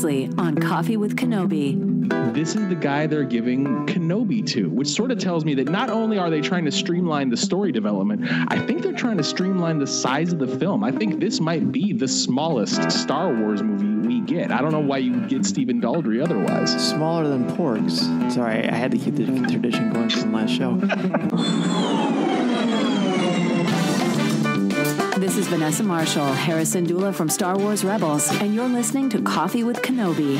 Previously on Coffee with Kenobi. This is the guy they're giving Kenobi to, which sort of tells me that not only are they trying to streamline the story development, I think they're trying to streamline the size of the film. I think this might be the smallest Star Wars movie we get. I don't know why you would get Stephen Daldry otherwise. Smaller than porgs. Sorry, I had to keep the tradition going from last show. This is Vanessa Marshall, Hera Syndulla from Star Wars Rebels, and you're listening to Coffee with Kenobi.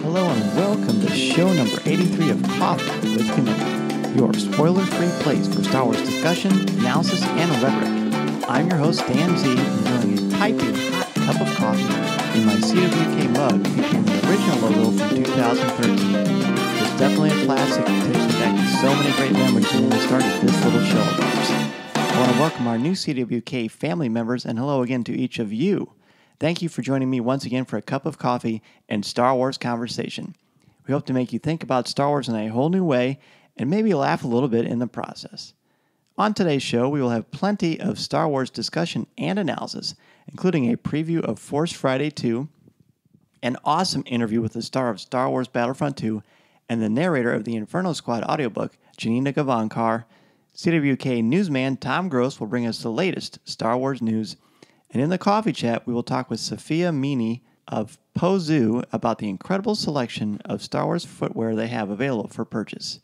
Hello and welcome to show number 83 of Coffee with Kenobi, your spoiler-free place for Star Wars discussion, analysis, and rhetoric. I'm your host, Dan Z, enjoying a piping hot cup of coffee in my CWK mug featuring the original logo from 2013. It's definitely a classic that takes me back to so many great memories when we started this little show of ours. I want to welcome our new CWK family members and hello again to each of you. Thank you for joining me once again for a cup of coffee and Star Wars conversation. We hope to make you think about Star Wars in a whole new way and maybe laugh a little bit in the process. On today's show, we will have plenty of Star Wars discussion and analysis, including a preview of Force Friday 2, an awesome interview with the star of Star Wars Battlefront 2, and the narrator of the Inferno Squad audiobook, Janina Gavankar, CWK newsman Tom Gross will bring us the latest Star Wars news. And in the coffee chat, we will talk with Safia Minney of Po-Zu about the incredible selection of Star Wars footwear they have available for purchase.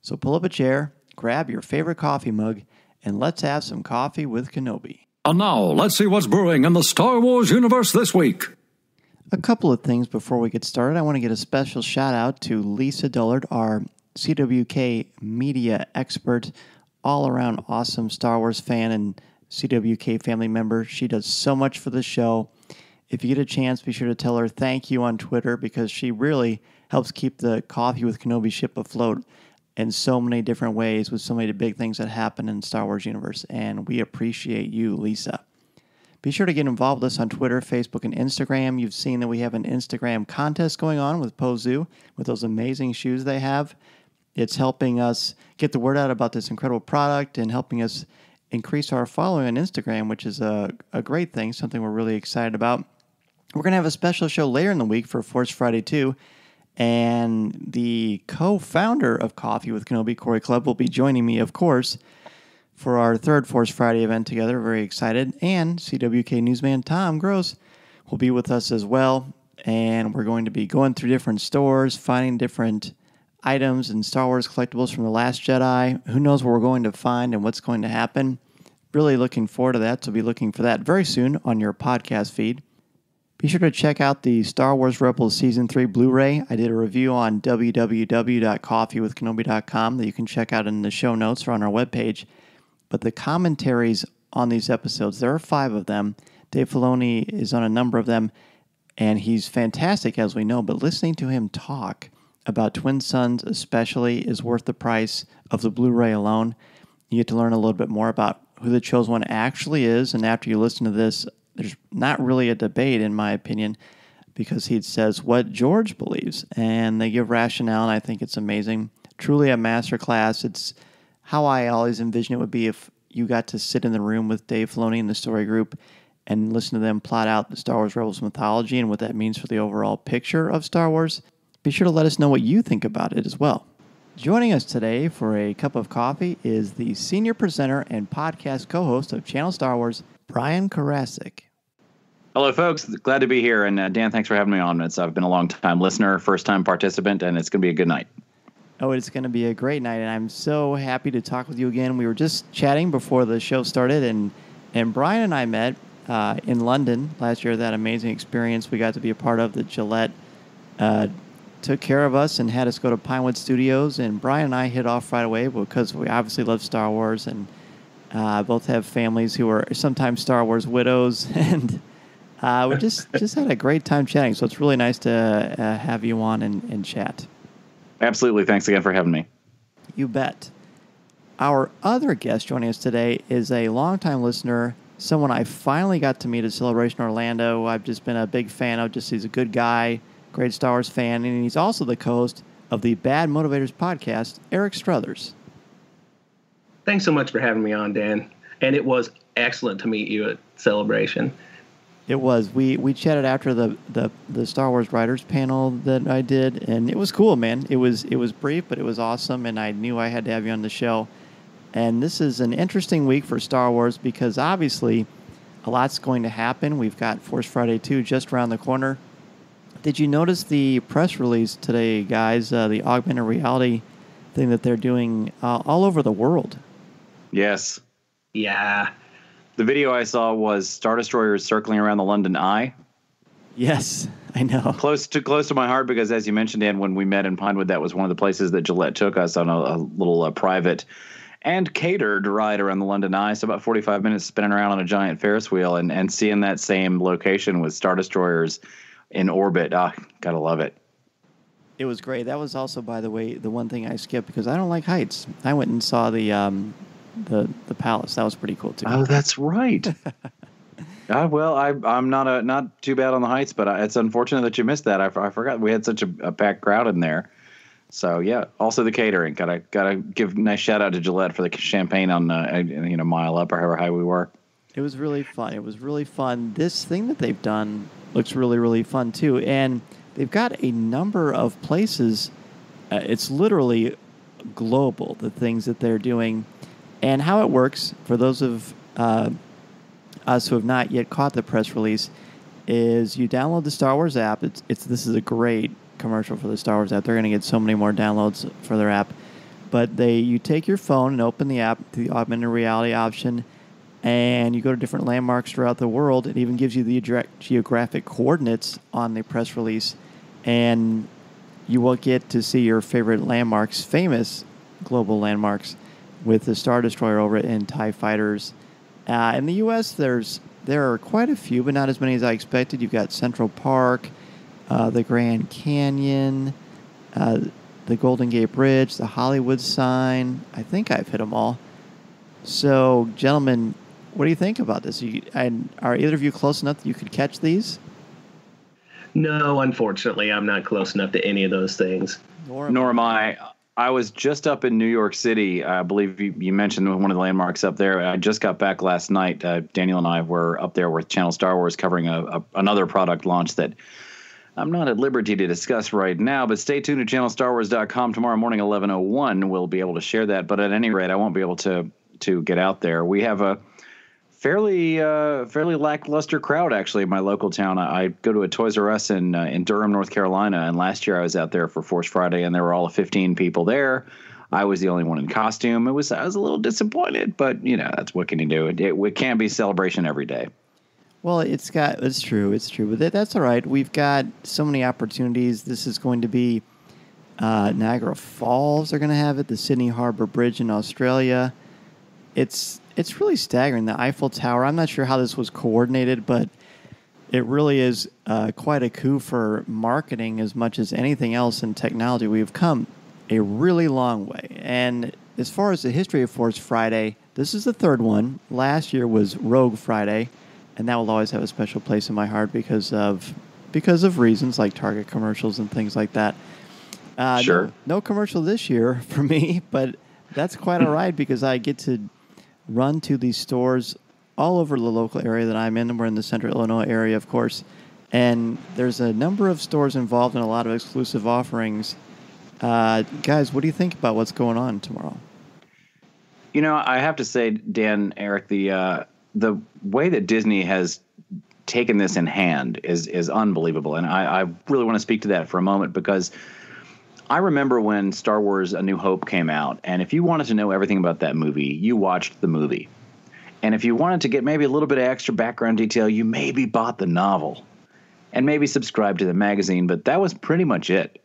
So pull up a chair, grab your favorite coffee mug, and let's have some coffee with Kenobi. And now, let's see what's brewing in the Star Wars universe this week. A couple of things before we get started. I want to get a special shout out to Lisa Dullard, our CWK media expert all around awesome Star Wars fan and CWK family member. She does so much for the show. If you get a chance, be sure to tell her thank you on Twitter because she really helps keep the Coffee with Kenobi ship afloat in so many different ways with so many big things that happen in Star Wars universe. And we appreciate you, Lisa. Be sure to get involved with us on Twitter, Facebook, and Instagram. You've seen that we have an Instagram contest going on with Po-Zu with those amazing shoes they have. It's helping us get the word out about this incredible product and helping us increase our following on Instagram, which is a, a great thing, something we're really excited about. We're going to have a special show later in the week for Force Friday 2. And the co founder of Coffee with Kenobi, Corey Club, will be joining me, of course, for our third Force Friday event together. Very excited. And CWK newsman Tom Gross will be with us as well. And we're going to be going through different stores, finding different items and Star Wars collectibles from The Last Jedi. Who knows what we're going to find and what's going to happen? Really looking forward to that. So be looking for that very soon on your podcast feed. Be sure to check out the Star Wars Rebels Season 3 Blu ray. I did a review on www.coffeewithkenobi.com that you can check out in the show notes or on our webpage. But the commentaries on these episodes, there are five of them. Dave Filoni is on a number of them, and he's fantastic, as we know. But listening to him talk about Twin Suns, especially, is worth the price of the Blu ray alone. You get to learn a little bit more about who the Chosen One actually is. And after you listen to this, there's not really a debate, in my opinion, because he says what George believes. And they give rationale, and I think it's amazing. Truly a masterclass. It's how I always envision it would be if you got to sit in the room with Dave Filoni and the story group and listen to them plot out the Star Wars Rebels mythology and what that means for the overall picture of Star Wars. Be sure to let us know what you think about it as well. Joining us today for a cup of coffee is the senior presenter and podcast co host of Channel Star Wars, Brian Karasek. Hello, folks. Glad to be here. And uh, Dan, thanks for having me on. It's, I've been a long time listener, first time participant, and it's going to be a good night. Oh, it's going to be a great night, and I'm so happy to talk with you again. We were just chatting before the show started, and, and Brian and I met uh, in London last year. That amazing experience we got to be a part of the Gillette uh, took care of us and had us go to Pinewood Studios. And Brian and I hit off right away because we obviously love Star Wars and uh, both have families who are sometimes Star Wars widows, and uh, we just just had a great time chatting. So it's really nice to uh, have you on and, and chat. Absolutely. Thanks again for having me. You bet. Our other guest joining us today is a longtime listener, someone I finally got to meet at Celebration Orlando. I've just been a big fan of. Just he's a good guy great Star Wars fan, and he's also the co host of the Bad Motivators podcast, Eric Strothers. Thanks so much for having me on, Dan. And it was excellent to meet you at Celebration. It was. We we chatted after the, the, the Star Wars writers panel that I did, and it was cool, man. It was it was brief, but it was awesome, and I knew I had to have you on the show. And this is an interesting week for Star Wars because obviously a lot's going to happen. We've got Force Friday 2 just around the corner. Did you notice the press release today, guys? Uh, the augmented reality thing that they're doing uh, all over the world. Yes. Yeah. The video I saw was Star Destroyers circling around the London Eye. Yes, I know. Close to close to my heart because, as you mentioned, Dan, when we met in Pinewood, that was one of the places that Gillette took us on a, a little uh, private and catered ride around the London Eye. So about 45 minutes spinning around on a giant Ferris wheel and, and seeing that same location with Star Destroyers in orbit. Ah, gotta love it. It was great. That was also, by the way, the one thing I skipped because I don't like heights. I went and saw the um, the the palace. That was pretty cool too. Oh, that's right. uh, well, I, I'm not a not too bad on the heights, but I, it's unfortunate that you missed that. I, I forgot we had such a, a packed crowd in there. So yeah, also the catering. Gotta gotta give a nice shout out to Gillette for the champagne on uh, you know mile up or however high we were. It was really fun. It was really fun. This thing that they've done looks really really fun too, and they've got a number of places. Uh, it's literally global. The things that they're doing, and how it works for those of uh, us who have not yet caught the press release is you download the Star Wars app. It's, it's this is a great commercial for the Star Wars app. They're going to get so many more downloads for their app. But they you take your phone and open the app the augmented reality option, and you go to different landmarks throughout the world. It even gives you the direct geographic coordinates on the press release, and you will get to see your favorite landmarks, famous global landmarks, with the Star Destroyer over it and Tie Fighters. Uh, in the U.S., there's there are quite a few, but not as many as I expected. You've got Central Park, uh, the Grand Canyon, uh, the Golden Gate Bridge, the Hollywood sign. I think I've hit them all. So, gentlemen, what do you think about this? You, and are either of you close enough that you could catch these? No, unfortunately, I'm not close enough to any of those things. Nor am, Nor am I. I was just up in New York City. I believe you, you, mentioned one of the landmarks up there. I just got back last night. Uh, Daniel and I were up there with Channel Star Wars covering a, a, another product launch that I'm not at liberty to discuss right now, but stay tuned to channelstarwars.com tomorrow morning, 11:01. We'll be able to share that. But at any rate, I won't be able to to get out there. We have a fairly uh, fairly lackluster crowd actually in my local town. I, go to a Toys R Us in uh, in Durham, North Carolina, and last year I was out there for Force Friday, and there were all 15 people there. I was the only one in costume. It was I was a little disappointed, but you know that's what can you do? It, it, it can't be celebration every day. Well, it's got it's true, it's true, but that, that's all right. We've got so many opportunities. This is going to be uh, Niagara Falls. They're going to have it. The Sydney Harbour Bridge in Australia. It's it's really staggering. The Eiffel Tower. I'm not sure how this was coordinated, but it really is uh, quite a coup for marketing as much as anything else in technology. We've come a really long way. And as far as the history of Force Friday, this is the third one. Last year was Rogue Friday and that will always have a special place in my heart because of because of reasons like Target commercials and things like that. Uh, sure. No, no, commercial this year for me, but that's quite a ride because I get to run to these stores all over the local area that I'm in. We're in the Central Illinois area, of course, and there's a number of stores involved in a lot of exclusive offerings. Uh, guys, what do you think about what's going on tomorrow? You know, I have to say, Dan, Eric, the uh, the way that Disney has taken this in hand is is unbelievable, and I, I really want to speak to that for a moment because I remember when Star Wars: A New Hope came out, and if you wanted to know everything about that movie, you watched the movie, and if you wanted to get maybe a little bit of extra background detail, you maybe bought the novel, and maybe subscribed to the magazine, but that was pretty much it.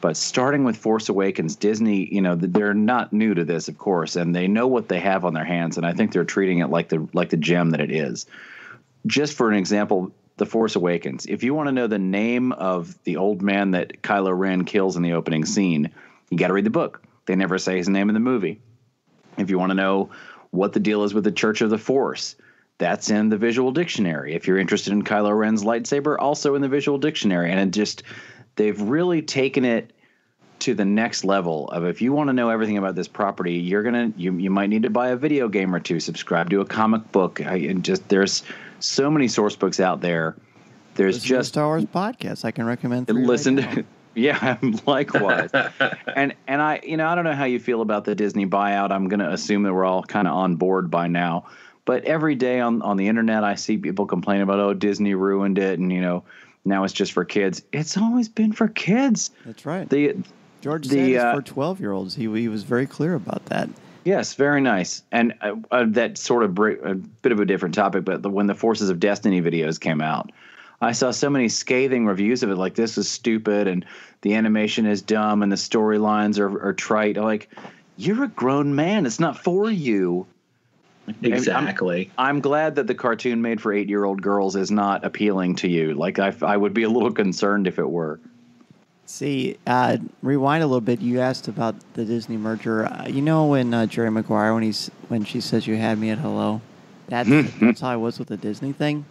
But starting with Force Awakens, Disney, you know, they're not new to this, of course, and they know what they have on their hands, and I think they're treating it like the like the gem that it is. Just for an example, The Force Awakens. If you want to know the name of the old man that Kylo Ren kills in the opening scene, you got to read the book. They never say his name in the movie. If you want to know what the deal is with the Church of the Force, that's in the visual dictionary. If you're interested in Kylo Ren's lightsaber, also in the visual dictionary. And it just they've really taken it to the next level of if you want to know everything about this property you're gonna you, you might need to buy a video game or two subscribe to a comic book and just there's so many source books out there. There's Listen just Star Wars podcast. I can recommend. listen right to yeah likewise and and i you know i don't know how you feel about the disney buyout i'm going to assume that we're all kind of on board by now but every day on on the internet i see people complain about oh disney ruined it and you know now it's just for kids it's always been for kids That's right. the George the, said it's uh, for twelve-year-olds. He he was very clear about that. Yes, very nice. And uh, uh, that sort of br- a bit of a different topic, but the, when the Forces of Destiny videos came out, I saw so many scathing reviews of it, like this is stupid and the animation is dumb and the storylines are, are trite. I'm like, you're a grown man. It's not for you. I'm- Exactly. I'm glad that the cartoon made for eight year old girls is not appealing to you. Like I, I would be a little concerned if it were. See, uh, rewind a little bit. You asked about the Disney merger. Uh, you know when uh, Jerry Maguire when he's when she says you had me at hello, that's that's how I was with the Disney thing.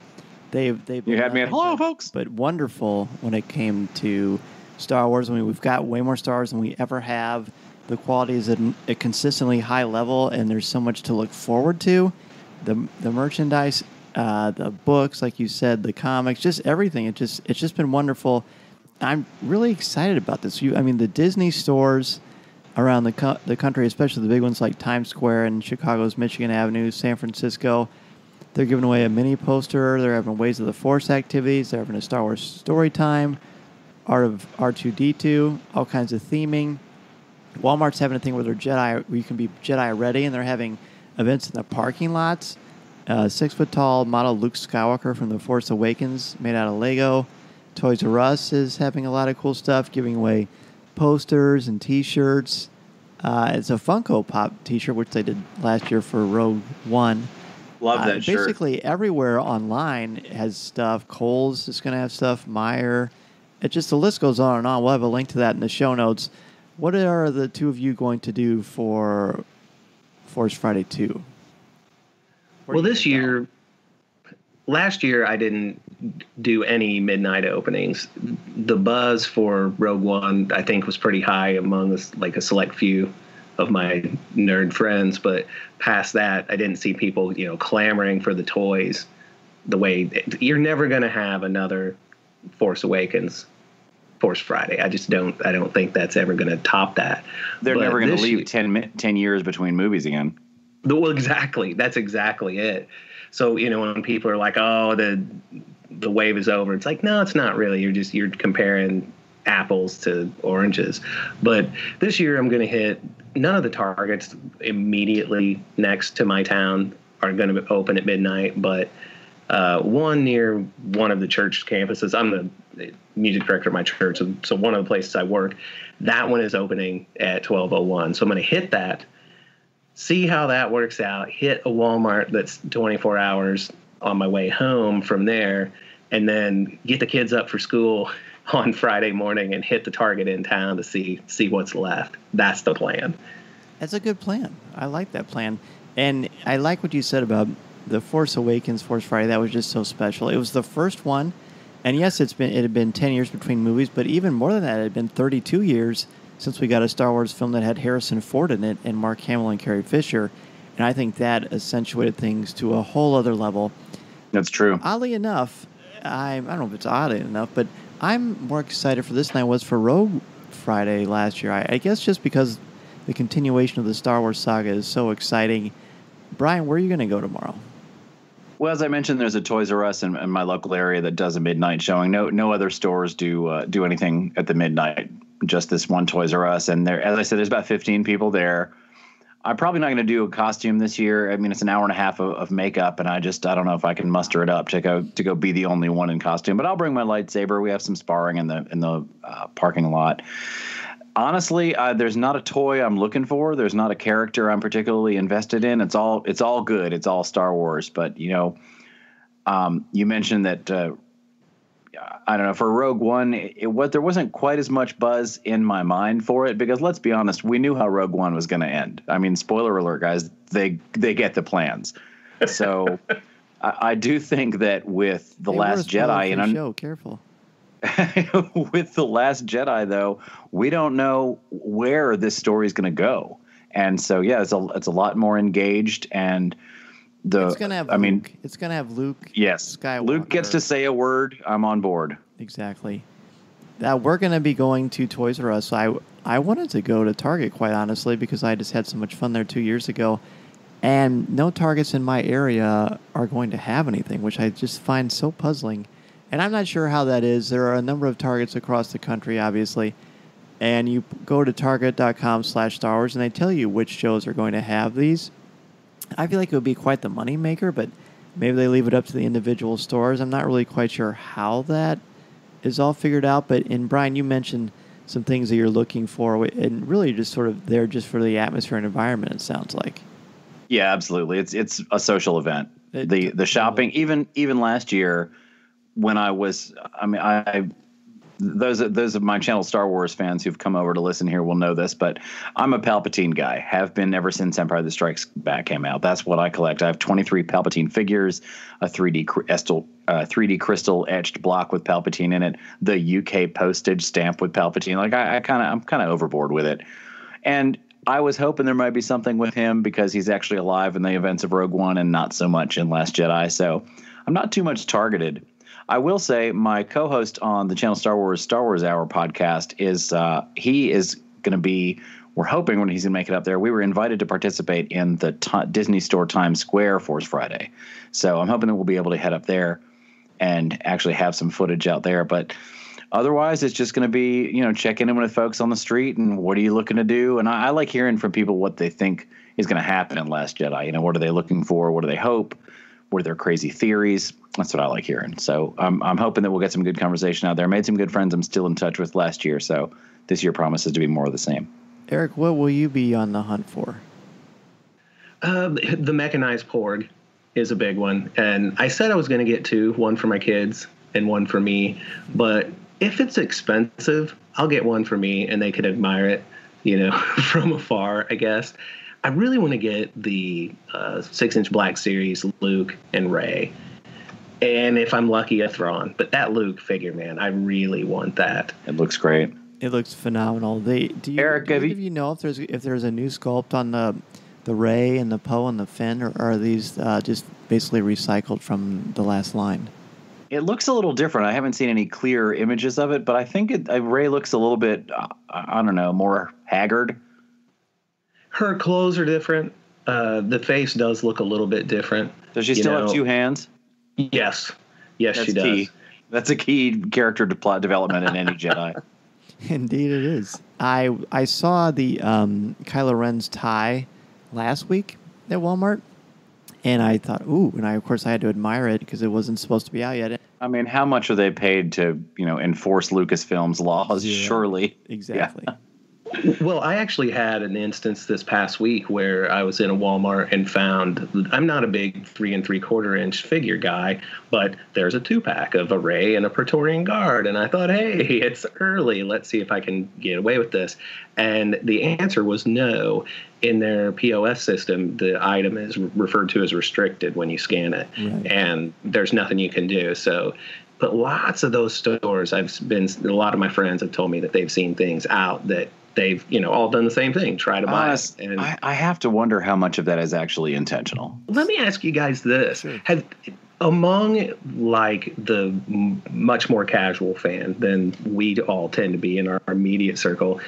They've they've You had me at hello, but- folks. but wonderful when it came to Star Wars. I mean, we've got way more stars than we ever have. The quality is at a consistently high level, and there's so much to look forward to. The the merchandise, uh, the books, like you said, the comics, just everything. It just it's just been wonderful. I'm really excited about this. You, I mean, the Disney stores around the co- the country, especially the big ones like Times Square and Chicago's Michigan Avenue, San Francisco. They're giving away a mini poster. They're having Ways of the Force activities. They're having a Star Wars story time, Art of R2D2, all kinds of theming. Walmart's having a thing where they're Jedi, where you can be Jedi ready, and they're having events in the parking lots. Uh, six foot tall model Luke Skywalker from The Force Awakens, made out of Lego. Toys R Us is having a lot of cool stuff, giving away posters and T-shirts. Uh, it's a Funko Pop T-shirt, which they did last year for Rogue One. Love Uh, that shirt. Basically, everywhere online has stuff. Kohl's is going to have stuff. Meijer. It just the list goes on and on. We'll have a link to that in the show notes. What are the two of you going to do for Force Friday Two? Where well, this gonna go? year, last year I didn't do any midnight openings. The buzz for Rogue One, I think, was pretty high among like a select few of my nerd friends. But past that, I didn't see people, you know, clamoring for the toys. The way you're never going to have another Force Awakens. Force Friday. I just don't. I don't think that's ever going to top that. They're But never going to leave year- 10, 10 years between movies again. Well, exactly. That's exactly it. So you know when people are like, "Oh, the the wave is over," it's like, no, it's not really. You're just you're comparing apples to oranges. But this year, I'm going to hit none of the targets immediately next to my town are going to open at midnight, but uh, one near one of the church campuses. I'm the music director at my church, so, so one of the places I work, that one is opening at 12:01. So I'm going to hit that see how that works out, hit a Walmart that's 24 hours on my way home from there, and then get the kids up for school on Friday morning and hit the Target in town to see see what's left. That's the plan. That's a good plan. I like that plan. And I like what you said about the Force Awakens Force Friday. That was just so special. It was the first one. And yes, it's been it had been 10 years between movies, but even more than that, it had been 32 years since we got a Star Wars film that had Harrison Ford in it and Mark Hamill and Carrie Fisher. And I think that accentuated things to a whole other level. That's true. Oddly enough, I, I don't know if it's oddly enough, but I'm more excited for this than I was for Rogue Friday last year. I, I guess just because the continuation of the Star Wars saga is so exciting. Brian, where are you going to go tomorrow? Well, as I mentioned, there's a Toys R Us in, in my local area that does a midnight showing. No, no other stores do uh, do anything at the midnight. Just this one Toys R Us, and there, as I said, there's about 15 people there. I'm probably not going to do a costume this year. I mean, it's an hour and a half of, of makeup, and I just I don't know if I can muster it up to go to go be the only one in costume. But I'll bring my lightsaber. We have some sparring in the in the uh, parking lot. Honestly, uh, there's not a toy I'm looking for. There's not a character I'm particularly invested in. It's all it's all good. It's all Star Wars. But you know, um, you mentioned that uh, I don't know for Rogue One, it, it was there wasn't quite as much buzz in my mind for it because let's be honest, we knew how Rogue One was going to end. I mean, spoiler alert, guys, they they get the plans. So I, I do think that with the Hey, Last Jedi, and I'm, show, careful. with the last jedi though we don't know where this story is going to go and so yeah it's a it's a lot more engaged and the It's gonna have. I Luke. mean, it's gonna have Luke. yes, Skywalker. Luke gets to say a word. I'm on board. Exactly. That we're going to be going to Toys R Us. I I wanted to go to Target quite honestly because I just had so much fun there two years ago, and no Targets in my area are going to have anything, which I just find so puzzling. And I'm not sure how that is. There are a number of Targets across the country, obviously, and you go to Target.com/slash Star Wars, and they tell you which shows are going to have these. I feel like it would be quite the moneymaker, but maybe they leave it up to the individual stores. I'm not really quite sure how that is all figured out. But and Brian, you mentioned some things that you're looking for, and really just sort of there just for the atmosphere and environment. It sounds like. Yeah, absolutely. It's it's a social event. It- the the shopping even even last year when I was I mean I those those of my channel Star Wars fans who've come over to listen here will know this, but I'm a Palpatine guy. Have been ever since Empire: The Strikes Back came out. That's what I collect. I have 23 Palpatine figures, a 3D crystal uh, 3D crystal etched block with Palpatine in it, the UK postage stamp with Palpatine. Like I, I kind of I'm kind of overboard with it, and I was hoping there might be something with him because he's actually alive in the events of Rogue One and not so much in Last Jedi. So I'm not too much targeted. I will say my co-host on the channel Star Wars Star Wars Hour podcast is uh, he is going to be. We're hoping when he's going to make it up there. We were invited to participate in the t- Disney Store Times Square Force Friday, so I'm hoping that we'll be able to head up there and actually have some footage out there. But otherwise, it's just going to be you know checking in with folks on the street and what are you looking to do. And I, I like hearing from people what they think is going to happen in Last Jedi. You know, what are they looking for? What do they hope? What are their crazy theories? That's what I like hearing. So I'm I'm hoping that we'll get some good conversation out there. I Made some good friends. I'm still in touch with last year. So this year promises to be more of the same. Eric, what will you be on the hunt for? Uh, the mechanized porg is a big one, and I said I was going to get two, one for my kids and one for me. But if it's expensive, I'll get one for me, and they can admire it, you know, from afar. I guess. I really want to get the uh, six-inch Black Series Luke and Rey, and if I'm lucky, a Thrawn. But that Luke figure, man, I really want that. It looks great. It looks phenomenal. They do you, Eric, do have any you- you know if there's if there's a new sculpt on the the Rey and the Poe and the Finn, or are these uh, just basically recycled from the last line? It looks a little different. I haven't seen any clear images of it, but I think it, uh, Rey looks a little bit, uh, I don't know, more haggard. Her clothes are different. Uh, the face does look a little bit different. Does she You still know- have two hands? Yes, yes, That's she does. key. That's a key character to plot development in any Jedi. Indeed, it is. I I saw the um, Kylo Ren's tie last week at Walmart, and I thought, ooh, and I of course I had to admire it because it wasn't supposed to be out yet. I mean, how much are they paid to, you know, enforce Lucasfilm's laws? Zero. Surely. Exactly. Well, I actually had an instance this past week where I was in a Walmart and found I'm not a big three and three quarter inch figure guy, but there's a two pack of a Rey and a Praetorian Guard. And I thought, hey, it's early. Let's see if I can get away with this. And the answer was no. In their POS system, the item is referred to as restricted when you scan it, Right. and there's nothing you can do. So, but lots of those stores, I've been, a lot of my friends have told me that they've seen things out that they've, you know, all done the same thing, try to buy Honest, it. And I, I have to wonder how much of that is actually intentional. let me ask you guys this: Have among like the much more casual fan than we all tend to be in our immediate circle,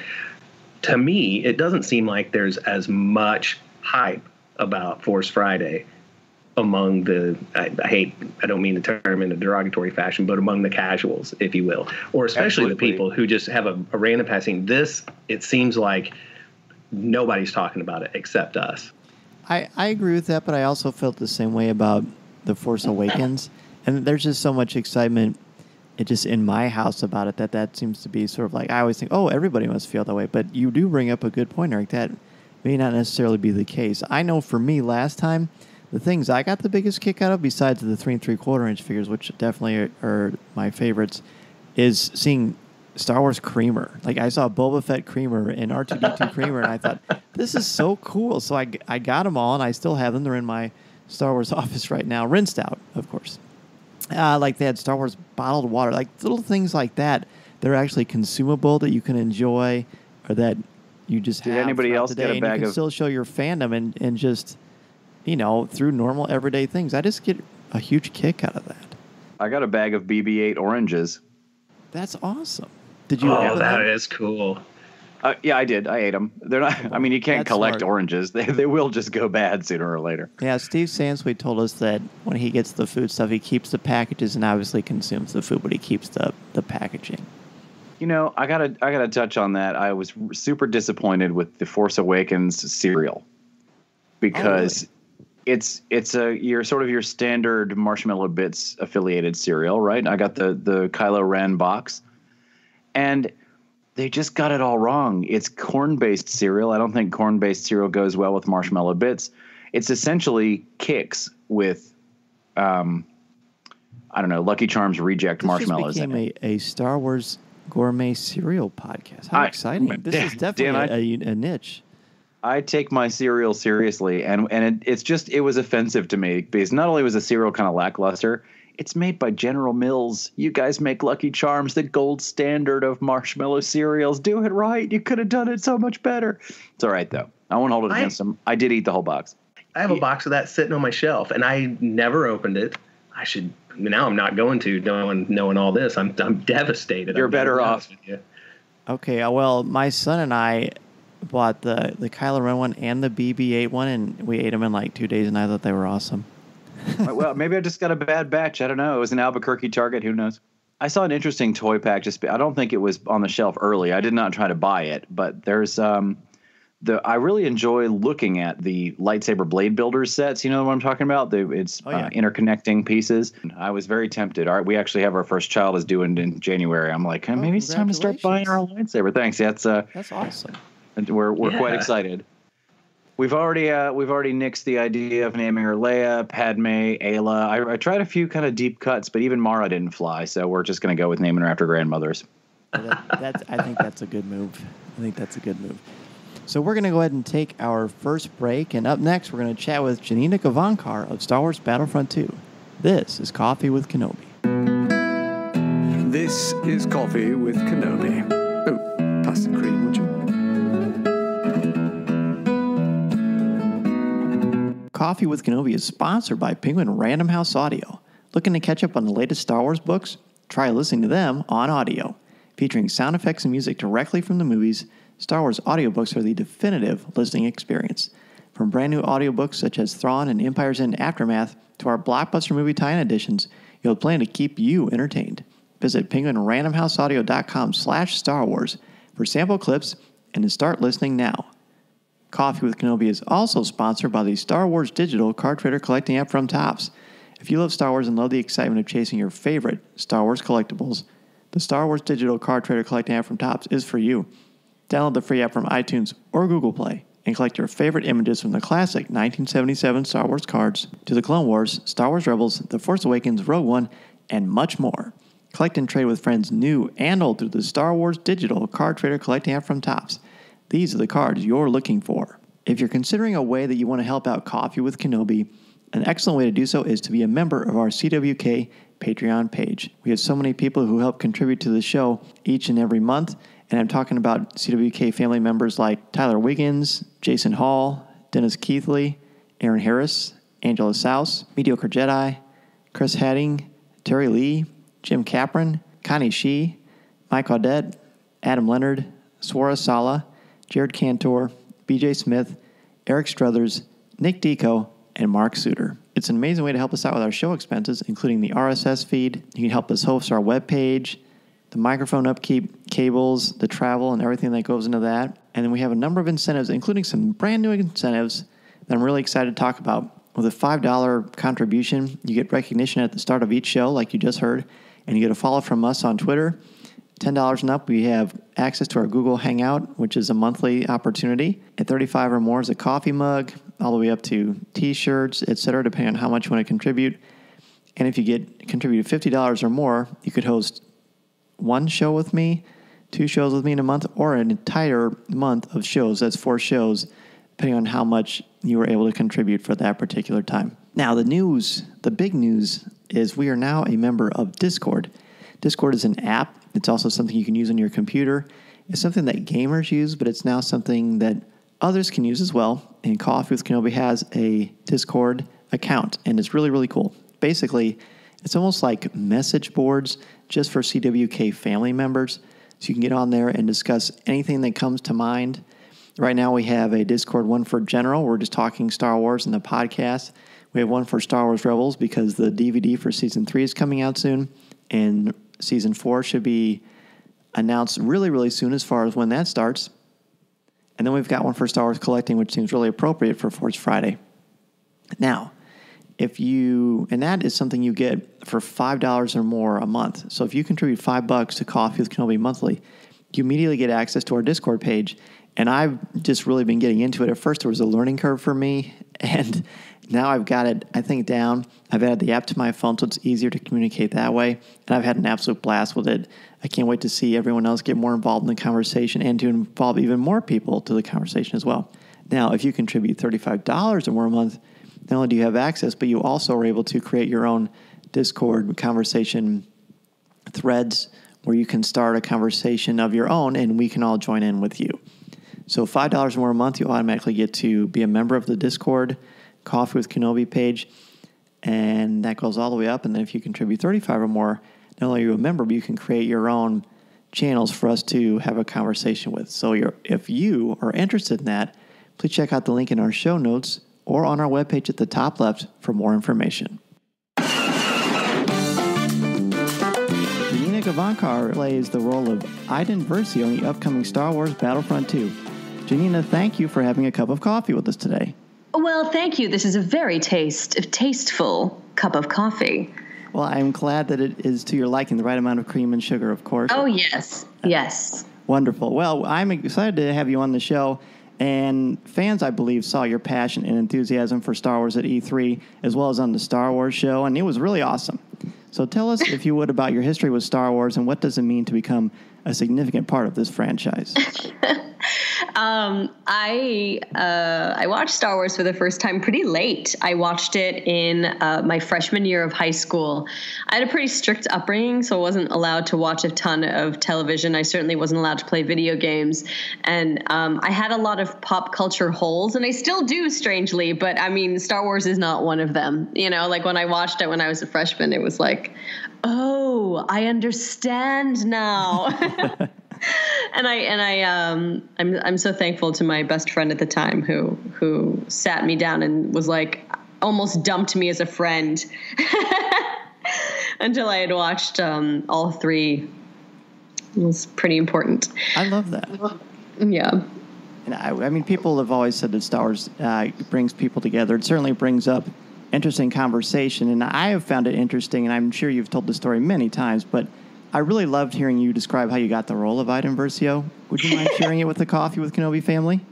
to me, it doesn't seem like there's as much hype about Force Friday among the I, I hate I don't mean the term in a derogatory fashion, but among the casuals, if you will, or especially the people who just have a, a random passing. This it seems like nobody's talking about it except us. I, I agree with that, but I also felt the same way about The Force Awakens. And there's just so much excitement it just in my house about it that that seems to be sort of like I always think, oh, everybody must feel that way. But you do bring up a good point, Eric. That may not necessarily be the case. I know for me, last time, the things I got the biggest kick out of, besides the three and three quarter inch figures, which definitely are, are my favorites, is seeing Star Wars Creamer. Like I saw Boba Fett Creamer and R2D2 Creamer, and I thought this is so cool. So I, I got them all, and I still have them. They're in my Star Wars office right now, rinsed out, of course. Uh, like they had Star Wars bottled water, like little things like that. They're actually consumable that you can enjoy, or that you just Did have anybody else get a bag you can of- still show your fandom and and just you know, through normal everyday things. I just get a huge kick out of that. I got a bag of BB-8 oranges. That's awesome. Did you? Oh, open that them? is cool. Uh, yeah, I did. I ate them. They're not. I mean, you can't That's collect smart. oranges. They they will just go bad sooner or later. Yeah, Steve Sansweet told us that when he gets the food stuff, he keeps the packages and obviously consumes the food, but he keeps the, the packaging. You know, I gotta I gotta touch on that. I was super disappointed with the Force Awakens cereal because it's it's a your sort of your standard Marshmallow Bits affiliated cereal, right? I got the the Kylo Ren box, and they just got it all wrong. It's corn based cereal. I don't think corn based cereal goes well with Marshmallow Bits. It's essentially Kix with, um, I don't know, Lucky Charms reject This marshmallows. just in became a, a Star Wars gourmet cereal podcast. How I- exciting! This is definitely Dan, a, a niche. I take my cereal seriously, and and it, it's just it was offensive to me because not only was the cereal kind of lackluster, it's made by General Mills. You guys make Lucky Charms the gold standard of marshmallow cereals. Do it right. You could have done it so much better. It's all right though. I won't hold it I- against them. I did eat the whole box. I have a box of that sitting on my shelf, and I never opened it. I should. Now I'm not going to. Knowing knowing all this, I'm I'm devastated. You're I'm better off. you. Okay, uh, well, my son and I bought the the Kylo Ren one and the BB-8 one, and we ate them in like two days, and I thought they were awesome. well, maybe I just got a bad batch. I don't know. It was an Albuquerque Target. Who knows? I saw an interesting toy pack. Just I don't think it was on the shelf early. I did not try to buy it, but there's um the I really enjoy looking at the lightsaber blade builders sets. You know what I'm talking about? The, it's Oh, yeah. uh, interconnecting pieces. I was very tempted. All right, we actually have our first child is due in, in January. I'm like, Oh, maybe it's time to start buying our lightsaber. Thanks. That's uh, That's awesome. And we're we're quite excited. We've already uh, we've already nixed the idea of naming her Leia, Padme, Ayla. I, I tried a few kind of deep cuts, but even Mara didn't fly. So we're just going to go with naming her after grandmothers. That, that's, I think that's a good move. I think that's a good move. So we're going to go ahead and take our first break, and up next we're going to chat with Janina Gavankar of Star Wars Battlefront 2. This is Coffee with Kenobi. This is Coffee with Kenobi. Coffee with Kenobi is sponsored by Penguin Random House Audio. Looking to catch up on the latest Star Wars books? Try listening to them on audio. Featuring sound effects and music directly from the movies, Star Wars audiobooks are the definitive listening experience. From brand new audiobooks such as Thrawn and Empire's End Aftermath to our blockbuster movie tie-in editions, you'll plan to keep you entertained. Visit penguinrandomhouseaudio.com slash Star Wars for sample clips and to start listening now. Coffee with Kenobi is also sponsored by the Star Wars Digital Card Trader Collecting app from Topps. If you love Star Wars and love the excitement of chasing your favorite Star Wars collectibles, the Star Wars Digital Card Trader Collecting app from Topps is for you. Download the free app from iTunes or Google Play and collect your favorite images from the classic 1977 Star Wars cards to the Clone Wars, Star Wars Rebels, The Force Awakens, Rogue One, and much more. Collect and trade with friends new and old through the Star Wars Digital Card Trader Collecting app from Topps. These are the cards you're looking for. If you're considering a way that you want to help out Coffee with Kenobi, an excellent way to do so is to be a member of our CWK Patreon page. We have so many people who help contribute to the show each and every month, and I'm talking about CWK family members like Tyler Wiggins, Jason Hall, Dennis Keithley, Aaron Harris, Angela Souse, Mediocre Jedi, Chris Hadding, Terry Lee, Jim Capron, Connie Shee, Mike Audette, Adam Leonard, Swara Sala, Jared Cantor, BJ Smith, Eric Strothers, Nick Deco, and Mark Suter. It's an amazing way to help us out with our show expenses, including the RSS feed. You can help us host our webpage, the microphone upkeep, cables, the travel, and everything that goes into that. And then we have a number of incentives, including some brand new incentives that I'm really excited to talk about. With a $5 contribution, you get recognition at the start of each show, like you just heard, and you get a follow from us on Twitter. $10 and up, we have access to our Google Hangout, which is a monthly opportunity. At 35 or more is a coffee mug, all the way up to t-shirts, etc., depending on how much you want to contribute. And if you get contributed $50 or more, you could host one show with me, two shows with me in a month, or an entire month of shows. That's four shows, depending on how much you were able to contribute for that particular time. Now, the news, the big news is we are now a member of Discord. Discord is an app. It's also something you can use on your computer. It's something that gamers use, but it's now something that others can use as well. And Coffee with Kenobi has a Discord account, and it's really, really cool. Basically, it's almost like message boards just for CWK family members. So you can get on there and discuss anything that comes to mind. Right now, we have a Discord one for general. We're just talking Star Wars in the podcast. We have one for Star Wars Rebels because the DVD for season three is coming out soon, and season four should be announced really, really soon as far as when that starts. And then we've got one for Star Wars Collecting, which seems really appropriate for Force Friday. Now, if you, and that is something you get for $5 or more a month. So if you contribute five bucks to Coffee with Kenobi monthly, you immediately get access to our Discord page. And I've just really been getting into it. At first, there was a learning curve for me, and now I've got it, I think, down. I've added the app to my phone so it's easier to communicate that way. And I've had an absolute blast with it. I can't wait to see everyone else get more involved in the conversation and to involve even more people to the conversation as well. Now, if you contribute $35 or more a month, not only do you have access, but you also are able to create your own Discord conversation threads where you can start a conversation of your own and we can all join in with you. So, $5 more a month, you automatically get to be a member of the Discord Coffee with Kenobi page, and that goes all the way up. And then if you contribute 35 or more, not only are you a member, but you can create your own channels for us to have a conversation with. So if you are interested in that, please check out the link in our show notes or on our webpage at the top left for more information. Janina Gavankar plays the role of Iden Versio in the upcoming Star Wars Battlefront 2. Janina, thank you for having a cup of coffee with us today. Well, thank you. This is a very taste, tasteful cup of coffee. Well, I'm glad that it is to your liking, the right amount of cream and sugar, of course. Oh, yes. Yes. Wonderful. Well, I'm excited to have you on the show. And fans, I believe, saw your passion and enthusiasm for Star Wars at E3, as well as on the Star Wars show, and it was really awesome. So tell us, if you would, about your history with Star Wars and what does it mean to become a significant part of this franchise? um, I uh, I watched Star Wars for the first time pretty late. I watched it in uh, my freshman year of high school. I had a pretty strict upbringing, so I wasn't allowed to watch a ton of television. I certainly wasn't allowed to play video games, and um, I had a lot of pop culture holes, and I still do, strangely. But I mean, Star Wars is not one of them. You know, like when I watched it when I was a freshman, it was like, oh, I understand now. and I and I um I'm I'm so thankful to my best friend at the time who who sat me down and was like almost dumped me as a friend until I had watched um, all three. It was pretty important. I love that. Yeah. And I, I mean, people have always said that Star Wars uh, brings people together. It certainly brings up interesting conversation, and I have found it interesting. And I'm sure you've told the story many times, but I really loved hearing you describe how you got the role of Iden Versio. Would you mind sharing it with the Coffee with Kenobi family?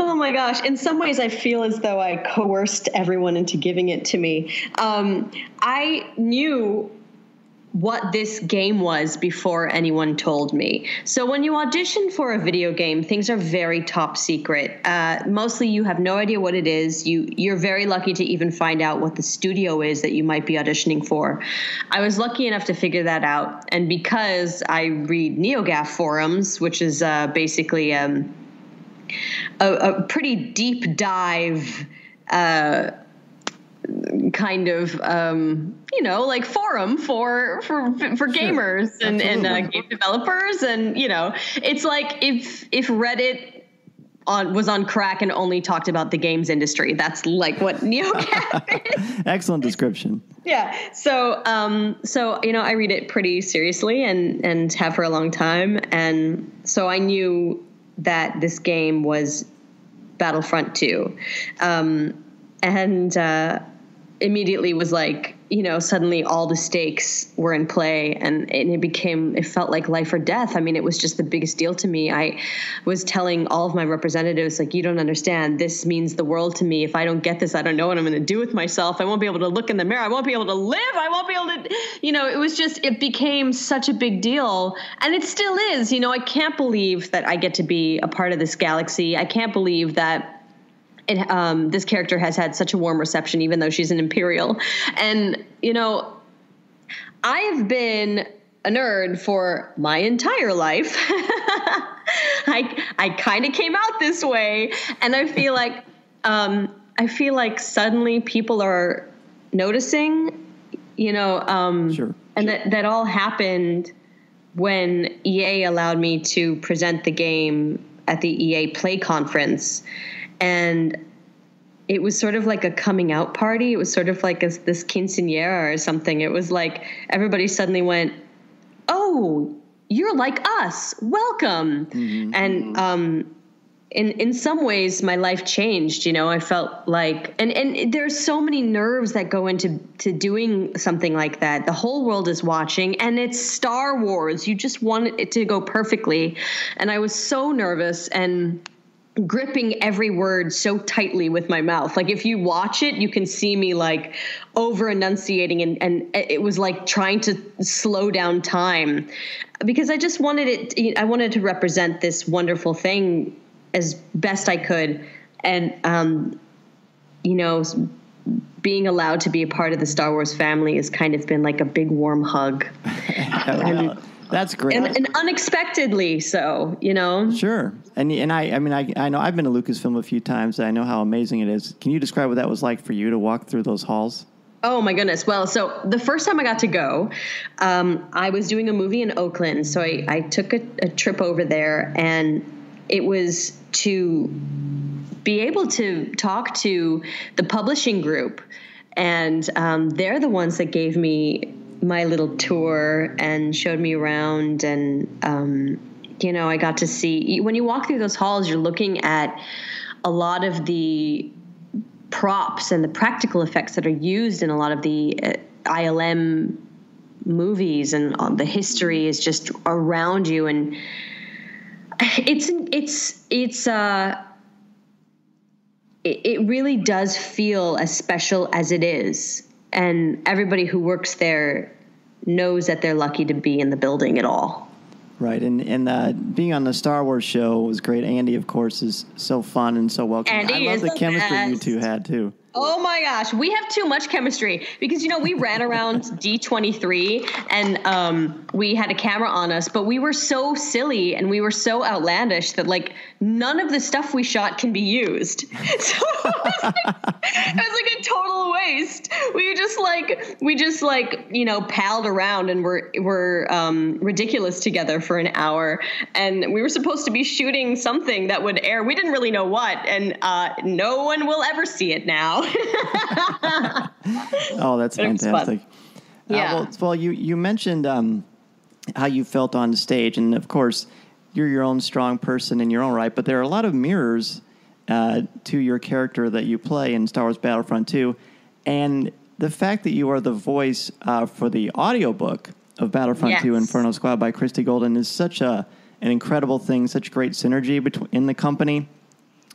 Oh my gosh. In some ways, I feel as though I coerced everyone into giving it to me. Um, I knew what this game was before anyone told me. So when you audition for a video game, things are very top secret. Uh, mostly, you have no idea what it is. You you're very lucky to even find out what the studio is that you might be auditioning for. I was lucky enough to figure that out, and because I read NeoGAF forums, which is uh, basically um, a, a, pretty deep dive. Uh, kind of um, you know like forum for for for gamers sure. and and uh, game developers and you know it's like if if Reddit on was on crack and only talked about the games industry. That's like what NeoGAF is. Excellent description. Yeah. So um so you know I read it pretty seriously and and have for a long time and so I knew that this game was Battlefront 2. Um and uh immediately was like you know suddenly all the stakes were in play and it became it felt like life or death. I mean it was just the biggest deal to me. I was telling all of my representatives like you don't understand. This means the world to me. If i don't get this i don't know what i'm going to do with myself. I won't be able to look in the mirror. I won't be able to live. I won't be able to you know it was just it became such a big deal. And it still is you know i can't believe that i get to be a part of this galaxy. I can't believe that it, um, this character has had such a warm reception, even though she's an Imperial. And, you know, I have been a nerd for my entire life. I I kind of came out this way, and I feel like um, I feel like suddenly people are noticing. You know, um, Sure. and that that all happened when EA allowed me to present the game at the EA Play conference, and it was sort of like a coming out party. It was sort of like a, this quinceanera or something. It was like everybody suddenly went, "Oh, you're like us. Welcome!" And um, in in some ways, my life changed. You know, I felt like, and and there's so many nerves that go into to doing something like that. The whole world is watching, and it's Star Wars. You just want it to go perfectly, and I was so nervous and gripping every word so tightly with my mouth. Like if you watch it, you can see me like over enunciating and, and it was like trying to slow down time because I just wanted it, I wanted to represent this wonderful thing as best I could. And, um, you know, being allowed to be a part of the Star Wars family has kind of been like a big warm hug. Yeah, that's great. And, and unexpectedly so, you know? Sure. And and I I mean I I know I've been to Lucasfilm a few times. I know how amazing it is. Can you describe what that was like for you to walk through those halls? Oh my goodness. Well, so the first time I got to go, um, I was doing a movie in Oakland. So I, I took a, a trip over there, and it was to be able to talk to the publishing group. And um, they're the ones that gave me my little tour and showed me around. And, um, you know, I got to see, when you walk through those halls, you're looking at a lot of the props and the practical effects that are used in a lot of the uh, ILM movies and uh, the history is just around you and it's it's it's uh it, it really does feel as special as it is and everybody who works there knows that they're lucky to be in the building at all Right. And and uh, being on the Star Wars show was great. Andy, of course, is so fun and so welcoming. Andy I love the the chemistry you two had too. Oh my gosh, we have too much chemistry because you know we ran around D23 and um, we had a camera on us, but we were so silly and we were so outlandish that like none of the stuff we shot can be used. So it was like, it was like a total waste. We just like we just like you know palled around and were were um, ridiculous together for an hour, and we were supposed to be shooting something that would air. We didn't really know what, and uh, no one will ever see it now. Oh, that's It was fun. fantastic. Uh, Yeah. well, well, you you mentioned um, how you felt on stage, and of course, you're your own strong person in your own right. But there are a lot of mirrors uh, to your character that you play in Star Wars Battlefront 2, and the fact that you are the voice uh, for the audiobook of Battlefront 2 Inferno Squad by Christie Golden is such a an incredible thing, such great synergy between in the company.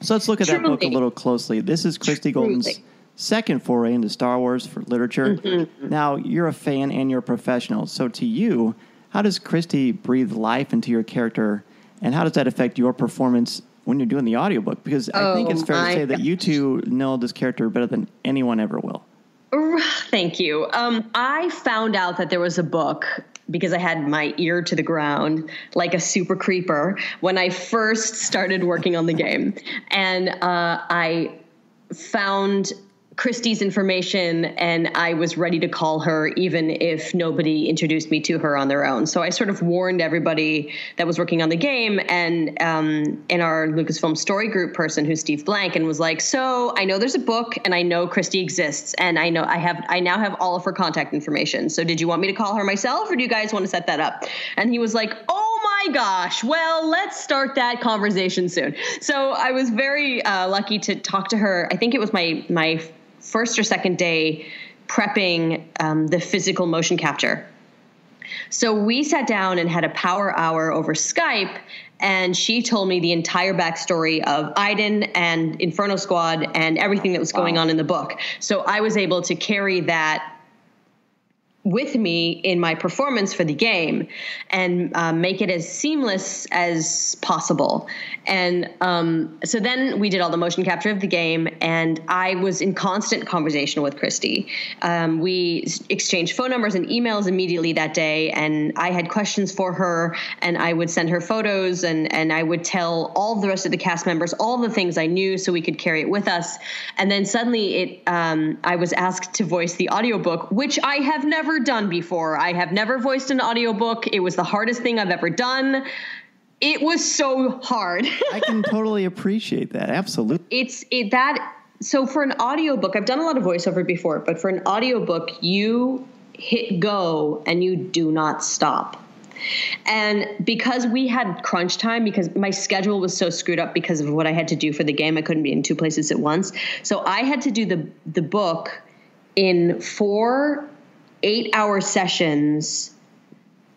So let's look at that book a little closely. This is Christie Golden's Truly. second foray into Star Wars for literature. Mm-hmm. Now, you're a fan and you're a professional. So, to you, how does Christie breathe life into your character, and how does that affect your performance when you're doing the audiobook? Because I think Oh it's fair to say that you two know this character better than anyone ever will. Thank you. Um, I found out that there was a book because I had my ear to the ground like a super creeper when I first started working on the game. And uh, I found Christie's information and I was ready to call her even if nobody introduced me to her on their own. So I sort of warned everybody that was working on the game and um, in our Lucasfilm story group person who's Steve Blank and was like, so I know there's a book and I know Christie exists and I know I have I now have all of her contact information. So did you want me to call her myself or do you guys want to set that up? And he was like, oh my gosh, well, let's start that conversation soon. So I was very uh, lucky to talk to her. I think it was my my first or second day prepping um, the physical motion capture. So we sat down and had a power hour over Skype, and she told me the entire backstory of Iden and Inferno Squad and everything that was going on in the book. So I was able to carry that with me in my performance for the game and uh, make it as seamless as possible. And um, so then we did all the motion capture of the game, and I was in constant conversation with Christie. Um, we exchanged phone numbers and emails immediately that day, and I had questions for her, and I would send her photos, and, and I would tell all the rest of the cast members all the things I knew so we could carry it with us. And then suddenly it, um, I was asked to voice the audiobook, which I have never done before. I have never voiced an audiobook. It was the hardest thing I've ever done. It was so hard. I can totally appreciate that. Absolutely. it's it that so for an audiobook, I've done a lot of voiceover before, but for an audiobook, you hit go and you do not stop. And because we had crunch time, because my schedule was so screwed up because of what I had to do for the game, I couldn't be in two places at once. So I had to do the the book in four eight hour sessions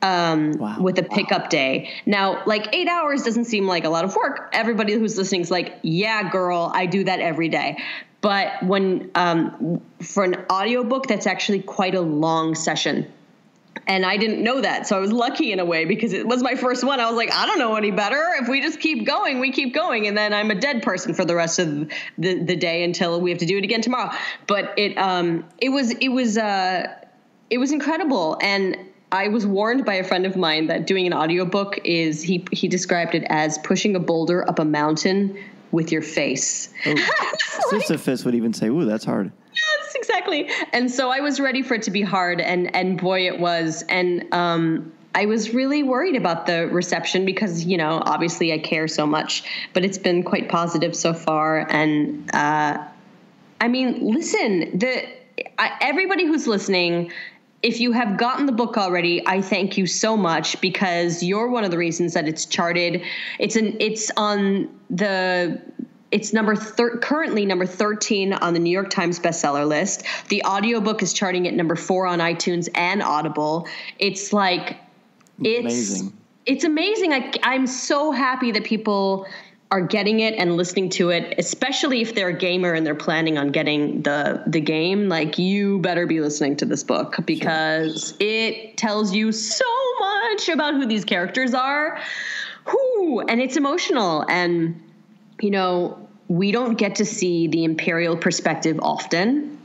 um, Wow. with a pickup day. Now, like eight hours doesn't seem like a lot of work. Everybody who's listening is like, yeah, girl, I do that every day. But when um, for an audiobook, that's actually quite a long session. And I didn't know that. So I was lucky in a way because it was my first one. I was like, I don't know any better. If we just keep going, we keep going. And then I'm a dead person for the rest of the, the day until we have to do it again tomorrow. But it um it was it was uh it was incredible. And I was warned by a friend of mine that doing an audiobook is he he described it as pushing a boulder up a mountain with your face. Sisyphus would even say, "Ooh, that's hard." Yes, exactly. And so I was ready for it to be hard, and and boy, it was. And um, I was really worried about the reception because you know, obviously, I care so much, but it's been quite positive so far. And uh, I mean, listen, the I, everybody who's listening. If you have gotten the book already, I thank you so much because you're one of the reasons that it's charted. It's an it's on the it's number thir- currently number 13 on the New York Times bestseller list. The audiobook is charting at number 4 on iTunes and Audible. It's like it's Amazing. It's amazing. I, I'm so happy that people are getting it and listening to it, especially if they're a gamer and they're planning on getting the the game. Like you better be listening to this book because it tells you so much about who these characters are. Whoo, and it's emotional. And you know, we don't get to see the imperial perspective often.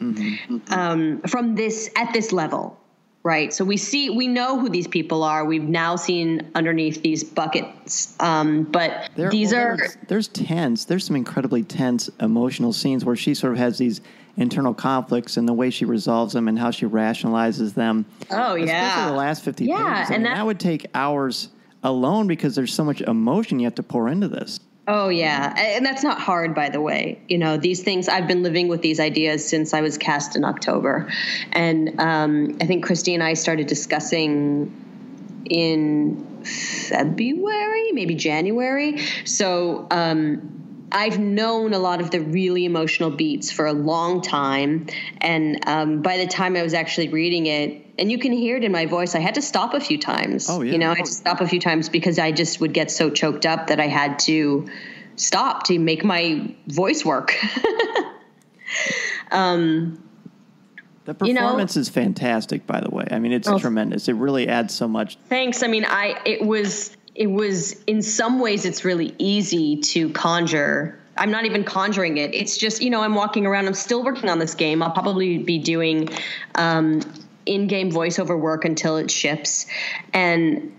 Um, from this at this level, right? So we see, we know who these people are. We've now seen underneath these buckets, um, but There- these well, are there's, there's tense. There's some incredibly tense emotional scenes where she sort of has these internal conflicts and the way she resolves them and how she rationalizes them. oh Especially yeah, the last 50 Yeah, pages. I and mean, that- that would take hours alone because there's so much emotion you have to pour into this. Oh yeah, and that's not hard, by the way. You know, these things I've been living with these ideas since I was cast in October, and um, I think Christie and I started discussing in February, maybe January. So um, I've known a lot of the really emotional beats for a long time, and um, by the time I was actually reading it, and you can hear it in my voice, I had to stop a few times. Oh, yeah. You know, I had to stop a few times because I just would get so choked up that I had to stop to make my voice work. um, The You know- performance is fantastic, by the way. I mean, it's Oh. tremendous. It really adds so much. thanks. I mean, I it was it was in some ways it's really easy to conjure. I'm not even conjuring it. It's just you know I'm walking around. I'm still working on this game. I'll probably be doing um, in-game voiceover work until it ships, and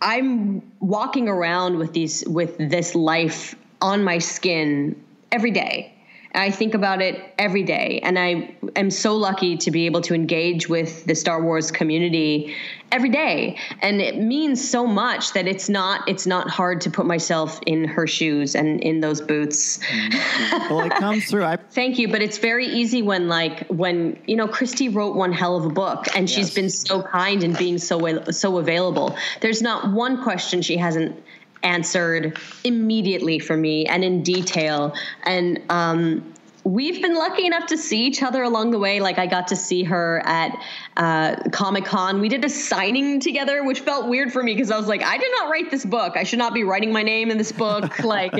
I'm walking around with these with this life on my skin every day. I think about it every day, and I am so lucky to be able to engage with the Star Wars community every day, and it means so much that it's not it's not hard to put myself in her shoes and in those boots. Mm-hmm. Well, it comes through. I Thank you, but it's very easy when like when you know Christie wrote one hell of a book and she's been so kind and being so so available. There's not one question she hasn't answered immediately for me and in detail. And um we've been lucky enough to see each other along the way. Like I got to see her at uh, Comic Con. We did a signing together, which felt weird for me because I was like, I did not write this book. I should not be writing my name in this book. like,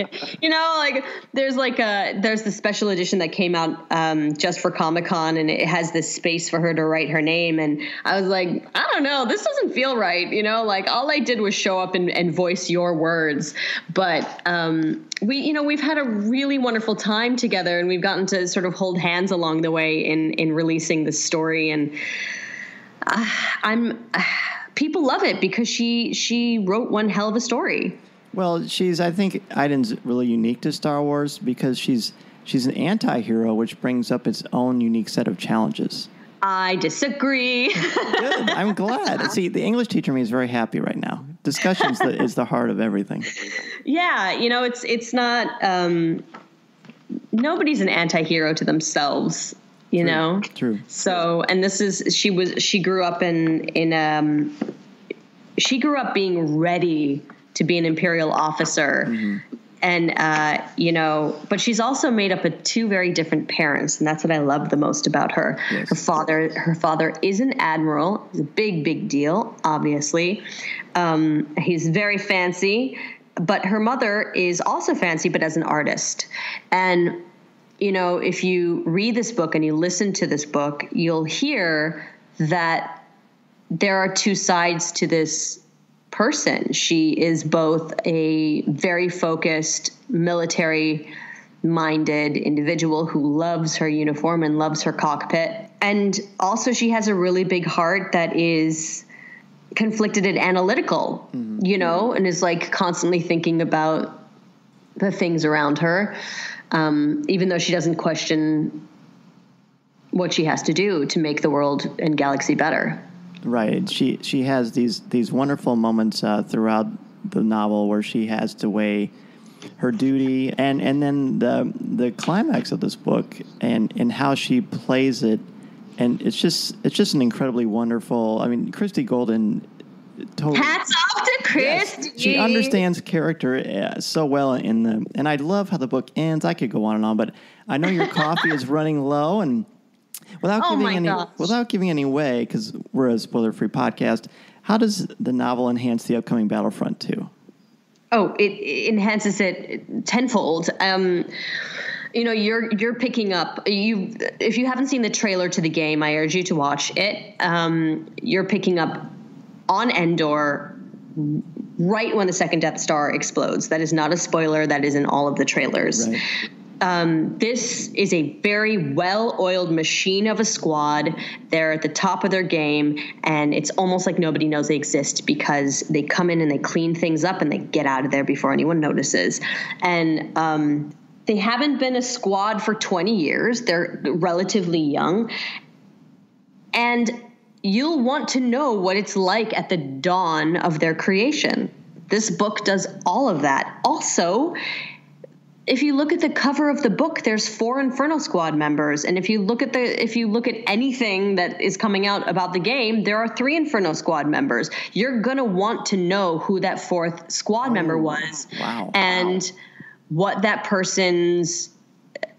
you know, like there's like a there's the special edition that came out um, just for Comic Con, and it has this space for her to write her name. And I was like, I don't know, this doesn't feel right. You know, like all I did was show up and, and voice your words, but um, we, you know, we've had a really wonderful time together, and we've gotten to sort of hold hands along the way in in releasing this story. And uh, I'm uh, people love it because she she wrote one hell of a story. Well, she's I think Iden's really unique to Star Wars because she's she's an anti-hero which brings up its own unique set of challenges. I disagree. Good. I'm glad. See, the English teacher me is very happy right now. Discussions is the heart of everything. Yeah, you know, it's it's not um, nobody's an anti-hero to themselves you True. know True. so and this is she was she grew up in in um she grew up being ready to be an imperial officer and uh you know but she's also made up of two very different parents and that's what i love the most about her Yes. her father her father is an admiral he's a big big deal obviously um he's very fancy but her mother is also fancy but as an artist and you know, if you read this book and you listen to this book, you'll hear that there are two sides to this person. She is both a very focused, military minded individual who loves her uniform and loves her cockpit. And also, she has a really big heart that is conflicted and analytical, you know, and is like constantly thinking about the things around her, um, even though she doesn't question what she has to do to make the world and galaxy better. Right. She she has these these wonderful moments uh, throughout the novel where she has to weigh her duty and and then the the climax of this book and and how she plays it and it's just it's just an incredibly wonderful. I mean, Christie Golden totally Hats off to Chris. she understands character uh, so well in the and I love how the book ends. I could go on and on, but I know your coffee is running low and without Oh giving any gosh. without giving any way cuz we're a spoiler-free podcast. How does the novel enhance the upcoming Battlefront 2? Oh, it, it enhances it tenfold. Um, you know, you're you're picking up. You if you haven't seen the trailer to the game, I urge you to watch it. Um, you're picking up on Endor right when the second Death Star explodes. That is not a spoiler. That is in all of the trailers. Right. Um, this is a very well-oiled machine of a squad. They're at the top of their game, and it's almost like nobody knows they exist because they come in and they clean things up and they get out of there before anyone notices. And um, they haven't been a squad for 20 years. They're relatively young, and you'll want to know what it's like at the dawn of their creation. This book does all of that. Also, if you look at the cover of the book there's four inferno squad members and if you look at the if you look at anything that is coming out about the game there are three inferno squad members you're going to want to know who that fourth squad oh, member was wow. and what that person's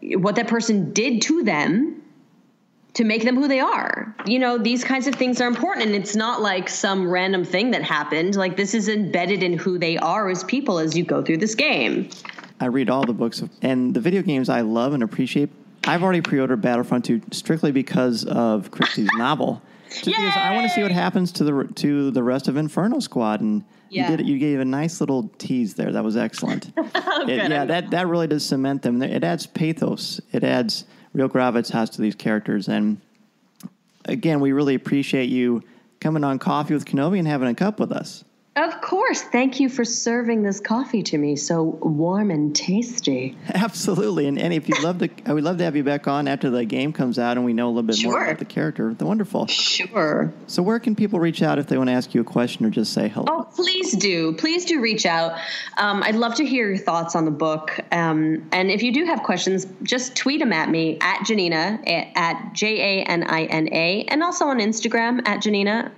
what that person did to them to make them who they are. You know, these kinds of things are important and it's not like some random thing that happened. Like this is embedded in who they are as people as you go through this game. I read all the books and the video games I love and appreciate. I've already pre-ordered Battlefront 2 strictly because of Christie's novel. Just because I want to see what happens to the to the rest of Inferno Squad, and Yeah. you did you gave a nice little tease there. That was excellent. Oh, it- yeah, that that really does cement them. It adds pathos. It adds real gravitas to these characters, and again, we really appreciate you coming on Coffee with Kenobi and having a cup with us. Of course. Thank you for serving this coffee to me so warm and tasty. Absolutely, and, and if you'd love to, I would love to have you back on after the game comes out and we know a little bit more about the character. The wonderful. Sure. So, where can people reach out if they want to ask you a question or just say hello? Oh, please do. Please do reach out. Um, I'd love to hear your thoughts on the book. Um, and if you do have questions, just tweet them at me at Janina, at J A N I N A, and also on Instagram at Janina.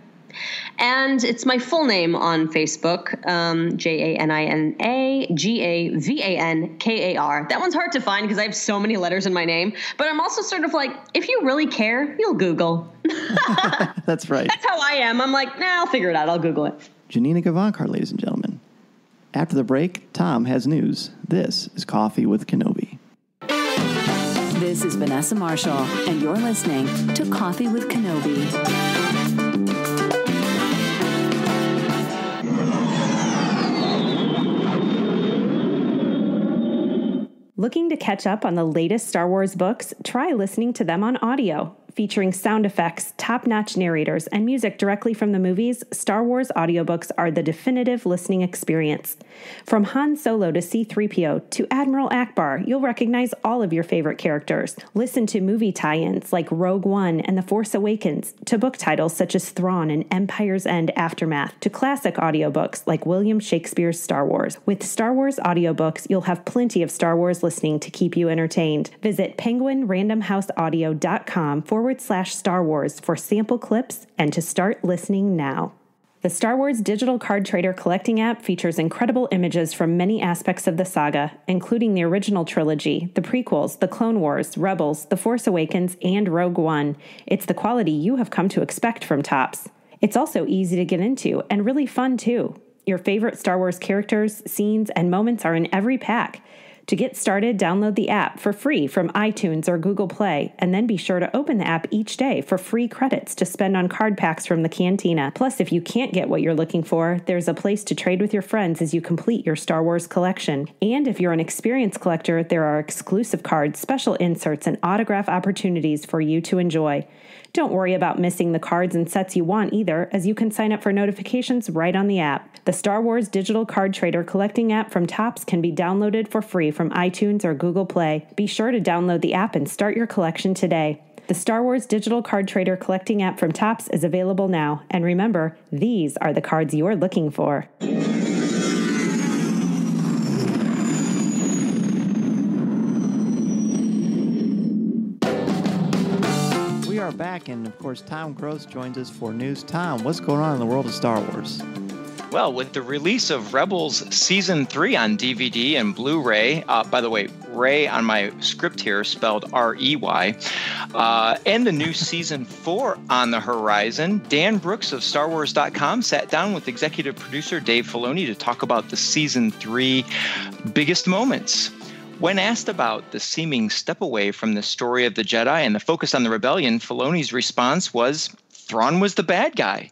And it's my full name on Facebook, um, J A N I N A G A V A N K A R. That one's hard to find because I have so many letters in my name. But I'm also sort of like, if you really care, you'll Google. That's right. That's how I am. I'm like, nah, I'll figure it out. I'll Google it. Janina Gavankar, ladies and gentlemen. After the break, Tom has news. This is Coffee with Kenobi. This is Vanessa Marshall, and you're listening to Coffee with Kenobi. Looking to catch up on the latest Star Wars books? Try listening to them on audio. Featuring sound effects, top notch narrators, and music directly from the movies, Star Wars audiobooks are the definitive listening experience. From Han Solo to C3PO to Admiral Ackbar, you'll recognize all of your favorite characters. Listen to movie tie ins like Rogue One and The Force Awakens, to book titles such as Thrawn and Empire's End Aftermath, to classic audiobooks like William Shakespeare's Star Wars. With Star Wars audiobooks, you'll have plenty of Star Wars listening to keep you entertained. Visit penguinrandomhouseaudio.com forward slash Star Wars for sample clips and to start listening now. The Star Wars Digital Card Trader collecting app features incredible images from many aspects of the saga, including the original trilogy, the prequels, the Clone Wars, Rebels, The Force Awakens, and Rogue One. It's the quality you have come to expect from Topps. It's also easy to get into and really fun too. Your favorite Star Wars characters, scenes, and moments are in every pack. To get started, download the app for free from iTunes or Google Play, and then be sure to open the app each day for free credits to spend on card packs from the cantina. Plus, if you can't get what you're looking for, there's a place to trade with your friends as you complete your Star Wars collection. And if you're an experienced collector, there are exclusive cards, special inserts, and autograph opportunities for you to enjoy. Don't worry about missing the cards and sets you want either, as you can sign up for notifications right on the app. The Star Wars Digital Card Trader collecting app from Topps can be downloaded for free from iTunes or Google Play. Be sure to download the app and start your collection today. The Star Wars Digital Card Trader collecting app from Topps is available now. And remember, these are the cards you're looking for. Back, and of course, Tom Gross joins us for news. Tom, what's going on in the world of Star Wars? Well, with the release of Rebels Season 3 on DVD and Blu ray, uh, by the way, Ray on my script here spelled R E Y, uh, and the new Season 4 on the horizon, Dan Brooks of StarWars.com sat down with executive producer Dave Filoni to talk about the Season 3 biggest moments. When asked about the seeming step away from the story of the Jedi and the focus on the rebellion, Filoni's response was Thrawn was the bad guy.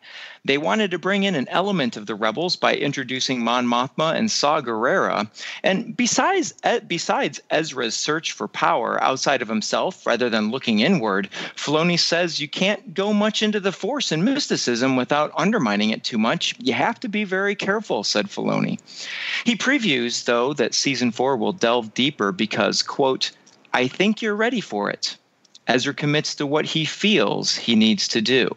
They wanted to bring in an element of the rebels by introducing Mon Mothma and Saw Gerrera. And besides, besides Ezra's search for power outside of himself rather than looking inward, Filoni says you can't go much into the Force and mysticism without undermining it too much. You have to be very careful, said Filoni. He previews, though, that season four will delve deeper because, quote, I think you're ready for it. Ezra commits to what he feels he needs to do.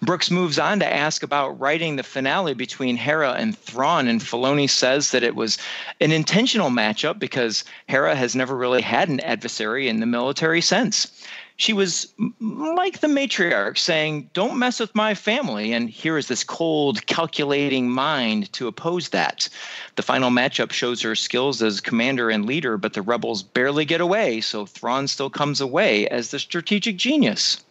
Brooks moves on to ask about writing the finale between Hera and Thrawn, and Filoni says that it was an intentional matchup because Hera has never really had an adversary in the military sense. She was like the matriarch saying, Don't mess with my family. And here is this cold, calculating mind to oppose that. The final matchup shows her skills as commander and leader, but the rebels barely get away, so Thrawn still comes away as the strategic genius.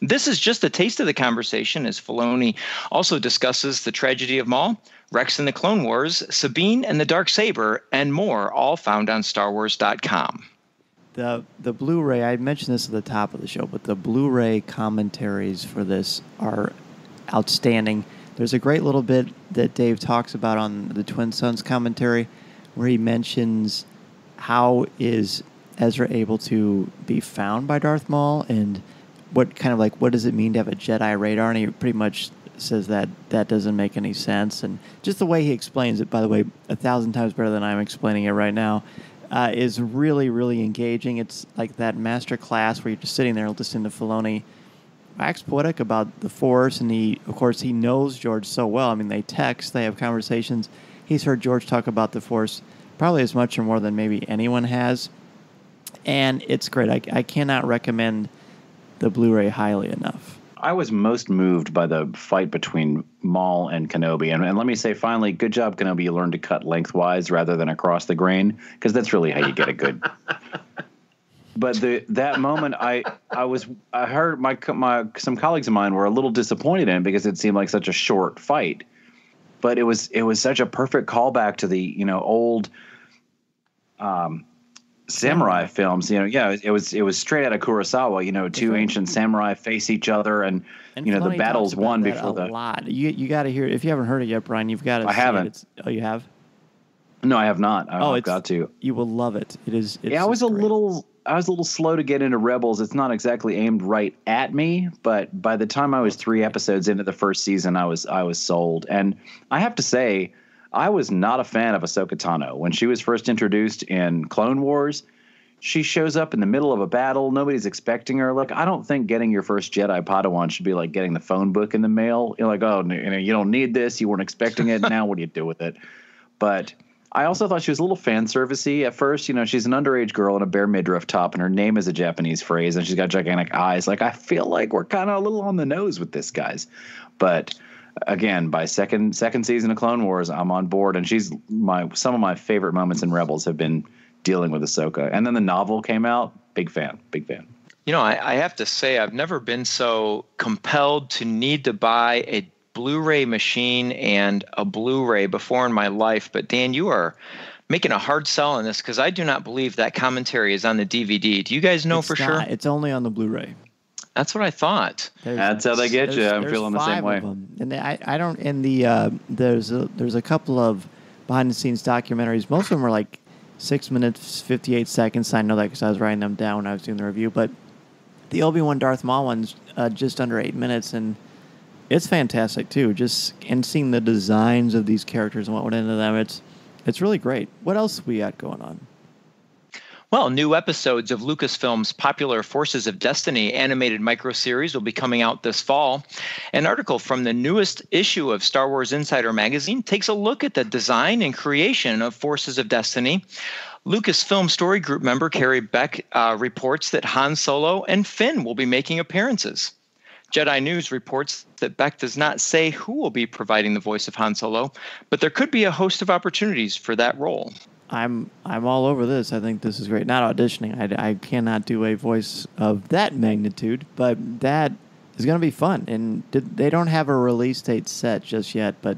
This is just a taste of the conversation as Filoni also discusses the tragedy of Maul, Rex and the Clone Wars, Sabine and the Dark Saber, and more, all found on StarWars.com. The the Blu-ray, I mentioned this at the top of the show, but the Blu-ray commentaries for this are outstanding. There's a great little bit that Dave talks about on the Twin Suns commentary where he mentions how is Ezra able to be found by Darth Maul and what kind of like what does it mean to have a Jedi radar? And he pretty much says that that doesn't make any sense. And just the way he explains it, by the way, a thousand times better than I'm explaining it right now, uh, is really really engaging. It's like that master class where you're just sitting there listening to Filoni wax poetic about the Force, and he of course he knows George so well. I mean, they text, they have conversations. He's heard George talk about the Force probably as much or more than maybe anyone has, and it's great. I, I cannot recommend the Blu-ray highly enough. I was most moved by the fight between Maul and Kenobi, and, and let me say, finally, good job, Kenobi. You learned to cut lengthwise rather than across the grain, because that's really how you get a good. but the that moment, I I was I heard my my some colleagues of mine were a little disappointed in it because it seemed like such a short fight, but it was it was such a perfect callback to the you know old. Um, samurai films you know yeah it was it was straight out of kurosawa you know two ancient samurai face each other and, And you know the battles won before a the lot. You you got to hear it. If you haven't heard it yet, Brian, you've got to. I haven't. It. It's, oh, you have. no i have not I, Oh, i've got to You will love it. It is. It's yeah i was just a little i was a little slow to get into rebels it's not exactly aimed right at me but by the time i was three episodes into the first season i was i was sold and i have to say i was not a fan of ahsoka tano when she was first introduced in clone wars she shows up in the middle of a battle. Nobody's expecting her. Look, I don't think getting your first Jedi Padawan should be like getting the phone book in the mail. You're like, oh, you know, you don't need this. You weren't expecting it. now, what do you do with it? But I also thought she was a little fan servicey at first. You know, she's an underage girl in a bare midriff top, and her name is a Japanese phrase, and she's got gigantic eyes. Like, I feel like we're kind of a little on the nose with this, guys. But again, by second second season of Clone Wars, I'm on board, and she's my some of my favorite moments in Rebels have been dealing with Ahsoka. And then the novel came out. Big fan, big fan. You know, I, I have to say, I've never been so compelled to need to buy a Blu-ray machine and a Blu-ray before in my life. But Dan, you are making a hard sell on this because I do not believe that commentary is on the DVD. Do you guys know It's for not- sure? It's only on the Blu-ray. That's what I thought. There's- That's how they get you. there's- I'm feeling the same way. And they, I, I don't. In the uh, there's a, there's a couple of behind the scenes documentaries. Most of them are like six minutes fifty eight seconds. I know that because I was writing them down when I was doing the review. But the Obi Wan Darth Maul one's uh, just under eight minutes, and it's fantastic too. Just and seeing the designs of these characters and what went into them, it's it's really great. What else we got going on? Well, new episodes of Lucasfilm's popular Forces of Destiny animated microseries will be coming out this fall. An article from the newest issue of Star Wars Insider magazine takes a look at the design and creation of Forces of Destiny. Lucasfilm Story Group member Carrie Beck uh, reports that Han Solo and Finn will be making appearances. Jedi News reports that Beck does not say who will be providing the voice of Han Solo, but there could be a host of opportunities for that role. I'm I'm all over this. I think this is great. Not auditioning. I, I cannot do a voice of that magnitude, but that is going to be fun. And did, they don't have a release date set just yet, but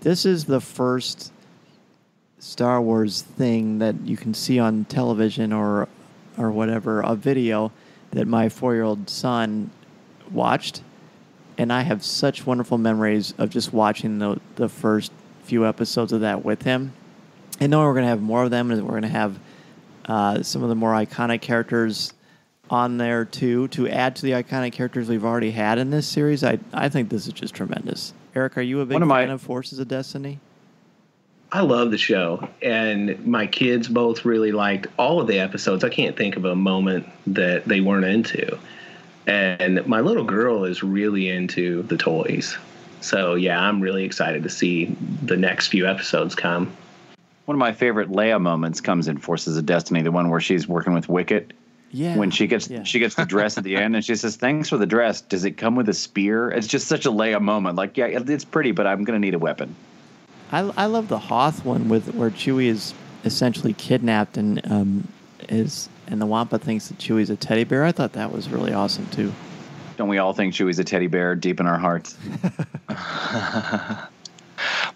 this is the first Star Wars thing that you can see on television or or whatever a video that my four year old son watched, and I have such wonderful memories of just watching the the first few episodes of that with him. And knowing we're going to have more of them, and we're going to have uh, some of the more iconic characters on there too to add to the iconic characters we've already had in this series. I I think this is just tremendous. Eric, are you a big One of fan my- of Forces of Destiny? I love the show, and my kids both really liked all of the episodes. I can't think of a moment that they weren't into. And my little girl is really into the toys. So, yeah, I'm really excited to see the next few episodes come. One of my favorite Leia moments comes in Forces of Destiny, the one where she's working with Wicket. Yeah. When she gets yeah. she gets the dress at the end, and she says, "Thanks for the dress. Does it come with a spear?" It's just such a Leia moment. Like, yeah, it's pretty, but I'm gonna need a weapon. I, I love the Hoth one with where Chewie is essentially kidnapped and um, is and the Wampa thinks that Chewie's a teddy bear. I thought that was really awesome too. Don't we all think Chewie's a teddy bear deep in our hearts?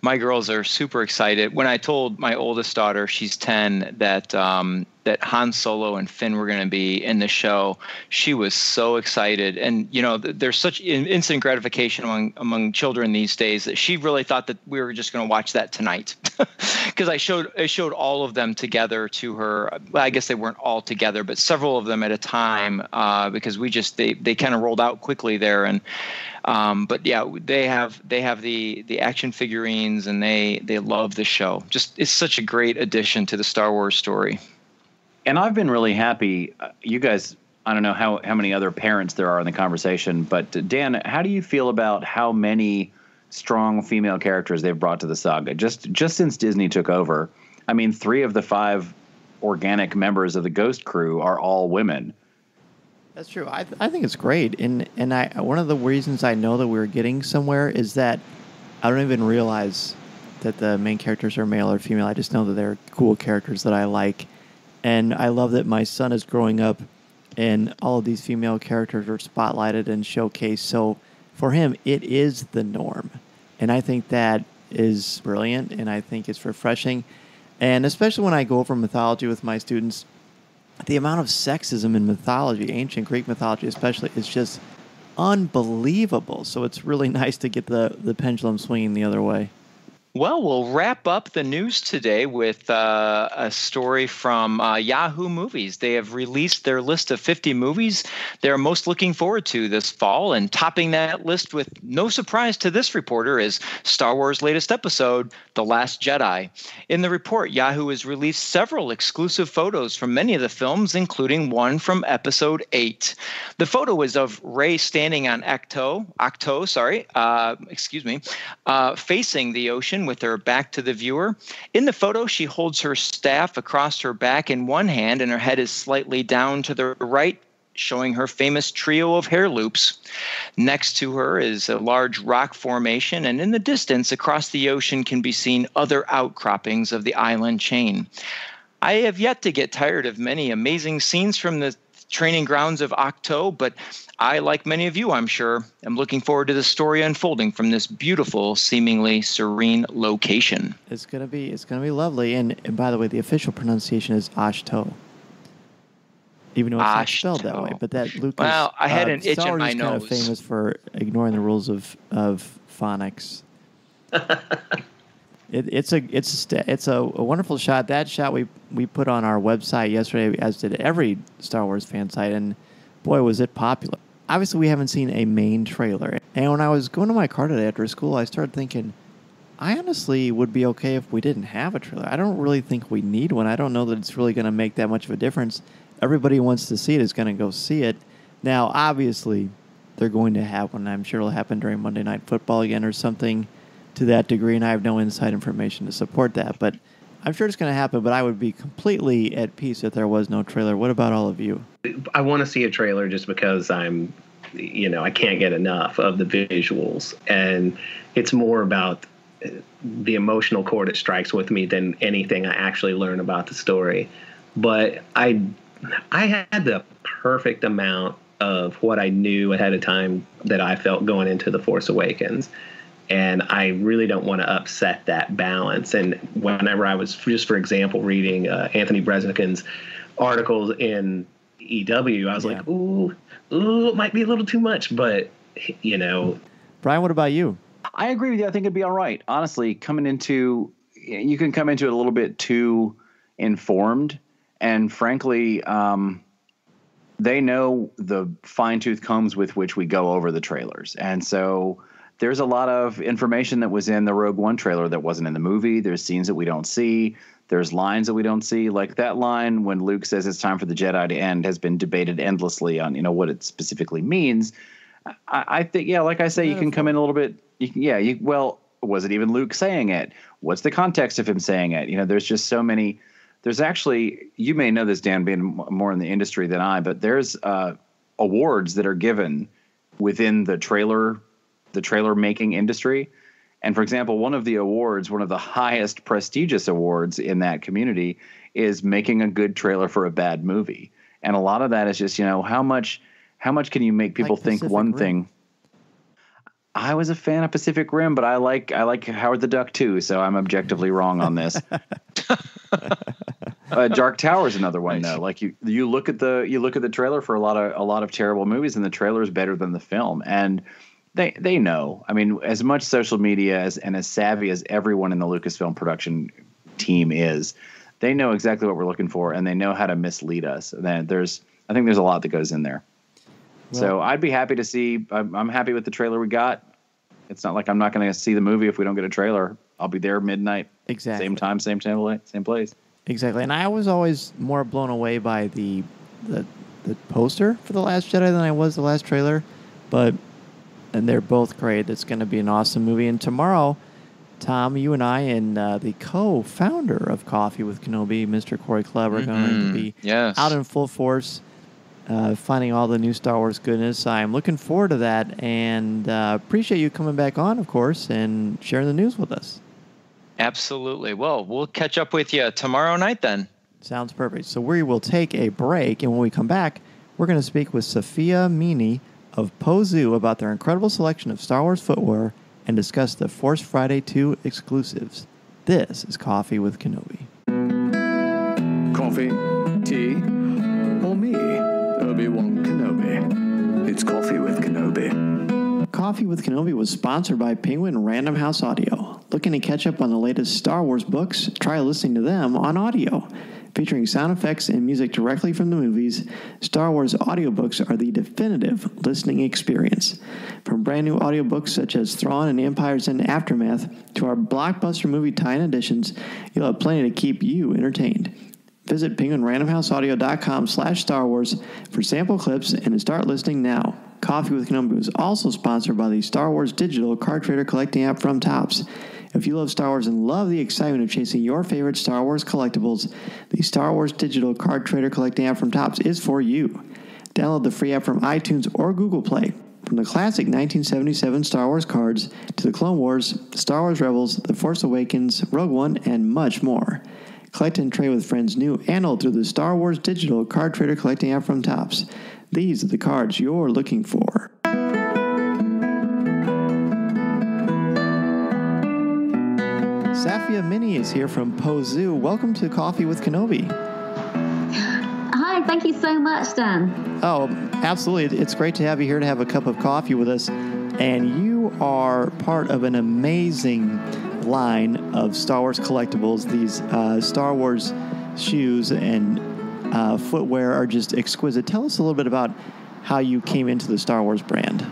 my girls are super excited. When I told my oldest daughter, she's ten, that um, that Han Solo and Finn were going to be in the show, she was so excited. And you know, th- there's such in- instant gratification among among children these days that she really thought that we were just going to watch that tonight, because I showed I showed all of them together to her. Well, I guess they weren't all together, but several of them at a time, uh, because we just they they kind of rolled out quickly there and. Um, but yeah, they have they have the the action figurines and they they love the show. Just it's such a great addition to the Star Wars story. and I've been really happy. Uh, You guys, I don't know how, how many other parents there are in the conversation, but uh, Dan, how do you feel about how many strong female characters they've brought to the saga? Just just since Disney took over, I mean, three of the five organic members of the Ghost Crew are all women. That's true. I, th- I think it's great, and and I one of the reasons I know that we're getting somewhere is that I don't even realize that the main characters are male or female. I just know that they're cool characters that I like, and I love that my son is growing up, and all of these female characters are spotlighted and showcased. So for him, it is the norm, and I think that is brilliant, and I think it's refreshing, and especially when I go over mythology with my students the amount of sexism in mythology, ancient Greek mythology especially, is just unbelievable. So it's really nice to get the, the pendulum swinging the other way. Well, we'll wrap up the news today with uh, a story from uh, Yahoo Movies. They have released their list of 50 movies they're most looking forward to this fall, and topping that list with no surprise to this reporter is Star Wars' latest episode, The Last Jedi. In the report, Yahoo has released several exclusive photos from many of the films, including one from Episode 8. The photo is of Rey standing on Acto, Octo, sorry, uh, excuse me, uh, facing the ocean with her back to the viewer. In the photo, she holds her staff across her back in one hand, and her head is slightly down to the right, showing her famous trio of hair loops. Next to her is a large rock formation, and in the distance across the ocean can be seen other outcroppings of the island chain. I have yet to get tired of many amazing scenes from the training grounds of Octo, but I, like many of you, I'm sure, am looking forward to the story unfolding from this beautiful, seemingly serene location. It's gonna be it's gonna be lovely. And, and by the way, the official pronunciation is Ashto. Even though it's not spelled that way, but that Lucas. Well, I had uh, an itch Star in Wars my is kind of nose. famous for ignoring the rules of of phonics. It, it's a it's a, it's a, a wonderful shot. That shot we we put on our website yesterday, as did every Star Wars fan site, and boy was it popular. Obviously, we haven't seen a main trailer, and when I was going to my car today after school, I started thinking, I honestly would be okay if we didn't have a trailer. I don't really think we need one. I don't know that it's really going to make that much of a difference. Everybody wants to see it is going to go see it. Now, obviously, they're going to have one. I'm sure it'll happen during Monday Night Football again or something to that degree, and I have no inside information to support that. But I'm sure it's going to happen, but I would be completely at peace if there was no trailer. What about all of you? I want to see a trailer just because I'm, you know, I can't get enough of the visuals, and it's more about uh, the emotional chord it strikes with me than anything I actually learn about the story. But I, I had the perfect amount of what I knew ahead of time that I felt going into the Force Awakens. And I really don't want to upset that balance. And whenever I was, just for example, reading uh, Anthony Breznican's articles in EW, I was Yeah. like, ooh, ooh, it might be a little too much. But, you know, Brian, what about you? I agree with you. I think it'd be all right. Honestly, coming into you can come into it a little bit too informed, and frankly, um, they know the fine tooth combs with which we go over the trailers, and so there's a lot of information that was in the Rogue One trailer that wasn't in the movie. There's scenes that we don't see. There's lines that we don't see, like that line when Luke says it's time for the Jedi to end has been debated endlessly on you know what it specifically means. I, I think yeah, like I say, you can come in a little bit. You can, yeah, you well, was it even Luke saying it? What's the context of him saying it? You know, there's just so many. There's actually you may know this, Dan, being more in the industry than I, but there's uh, awards that are given within the trailer, the trailer making industry. And for example, one of the awards, one of the highest prestigious awards in that community, is making a good trailer for a bad movie. And a lot of that is just you know how much how much can you make people Like think Pacific one Rim. thing. I was a fan of Pacific Rim, but I like I like Howard the Duck too, so I'm objectively wrong on this. uh, Dark Tower is another one though. Like you you look at the you look at the trailer for a lot of a lot of terrible movies, and the trailer is better than the film, and they they know. I mean, as much social media as and as savvy as everyone in the Lucasfilm production team is, they know exactly what we're looking for, and they know how to mislead us. And then there's I think there's a lot that goes in there. so I'd be happy to see. I'm, I'm happy with the trailer we got. It's not like I'm not going to see the movie if we don't get a trailer. I'll be there midnight, Exactly. same time, same channel, same place. Exactly, and I was always more blown away by the the the poster for the Last Jedi than I was the last trailer, but and they're both great. It's going to be an awesome movie. And tomorrow, Tom, you and I and uh, the co-founder of Coffee with Kenobi, Mr. Corey Club, are going to Mhm. be Yes. out in full force, uh, finding all the new Star Wars goodness. I'm looking forward to that and uh, appreciate you coming back on, of course, and sharing the news with us. Absolutely. Well, we'll catch up with you tomorrow night then. Sounds perfect. So we will take a break, and when we come back, we're going to speak with Safia Minney of Po-Zu about their incredible selection of Star Wars footwear and discuss the Force Friday 2 exclusives. This is Coffee with Kenobi. Coffee, tea, or me, Obi-Wan Kenobi. It's Coffee with Kenobi. Coffee with Kenobi was sponsored by Penguin Random House Audio. Looking to catch up on the latest Star Wars books? Try listening to them on audio. Featuring sound effects and music directly from the movies, Star Wars audiobooks are the definitive listening experience. From brand new audiobooks such as Thrawn and Empire's End Aftermath to our blockbuster movie tie-in editions, you'll have plenty to keep you entertained. Visit penguinrandomhouseaudio.com slash Star Wars for sample clips and to start listening now. Coffee with Kenobi is also sponsored by the Star Wars Digital Card Trader Collecting app from Topps. If you love Star Wars and love the excitement of chasing your favorite Star Wars collectibles, the Star Wars Digital Card Trader Collecting app from Topps is for you. Download the free app from iTunes or Google Play. From the classic 1977 Star Wars cards to the Clone Wars, Star Wars Rebels, The Force Awakens, Rogue One, and much more. Collect and trade with friends new and old through the Star Wars Digital Card Trader Collecting app from Topps. These are the cards you're looking for. Safia Minney is here from Po-Zu. Welcome to Coffee with Kenobi. Hi, thank you so much, Dan. Oh, absolutely. It's great to have you here to have a cup of coffee with us. And you are part of an amazing line of Star Wars collectibles. These uh, Star Wars shoes and uh, footwear are just exquisite. Tell us a little bit about how you came into the Star Wars brand.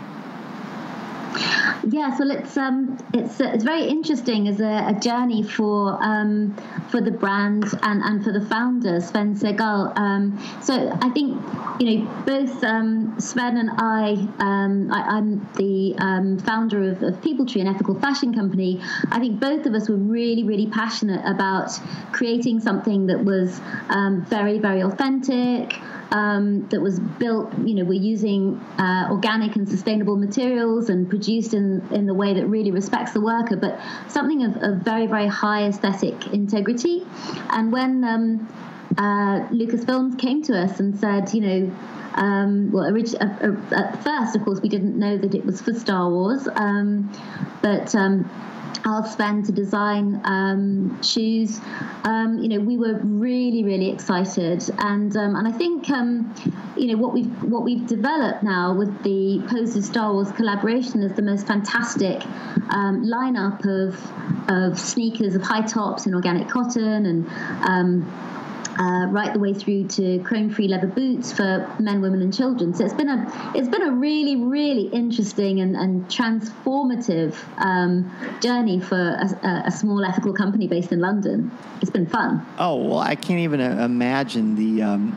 Yeah, so it's um, it's uh, it's very interesting as a, a journey for um, for the brand and, and for the founder Sven Segal. Um, so I think you know both um, Sven and I, um, I am the um, founder of, of People Tree, an ethical fashion company. I think both of us were really really passionate about creating something that was um, very very authentic um, that was built, you know, we're using uh, organic and sustainable materials and produced in, in the way that really respects the worker, but something of, of very, very high aesthetic integrity. And when um, uh, Lucasfilms came to us and said, you know, um, well, orig- uh, uh, at first, of course, we didn't know that it was for Star Wars, um, but um, asked Sven to design um, shoes. Um, you know, we were really, really excited, and um, and I think um, you know what we've what we've developed now with the Po-Zu Star Wars collaboration is the most fantastic um, lineup of of sneakers of high tops in organic cotton and. Uh, right the way through to chrome-free leather boots for men, women, and children. So it's been a it's been a really really interesting and, and transformative um, journey for a, a, small ethical company based in London. It's been fun. Oh well, I can't even uh, imagine the. Um,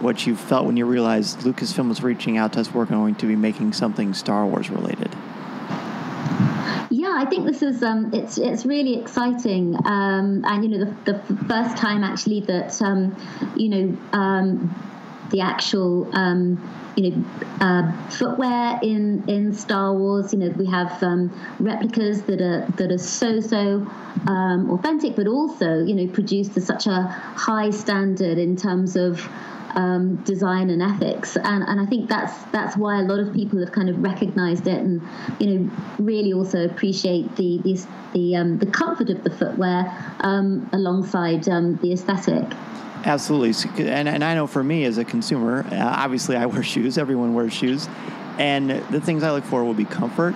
what you felt when you realized Lucasfilm was reaching out to us, we're going to be making something Star Wars related. Yeah, I think this is um, it's it's really exciting, um, and you know the, the first time actually that um, you know um, the actual um, you know uh, footwear in in Star Wars. You know we have um, replicas that are that are so so authentic, but also you know produced to such a high standard in terms of um, design and ethics, and, and I think that's that's why a lot of people have kind of recognised it, and you know really also appreciate the the the, um, the comfort of the footwear um, alongside um, the aesthetic. Absolutely, and and I know for me as a consumer, uh, obviously I wear shoes. Everyone wears shoes, and the things I look for will be comfort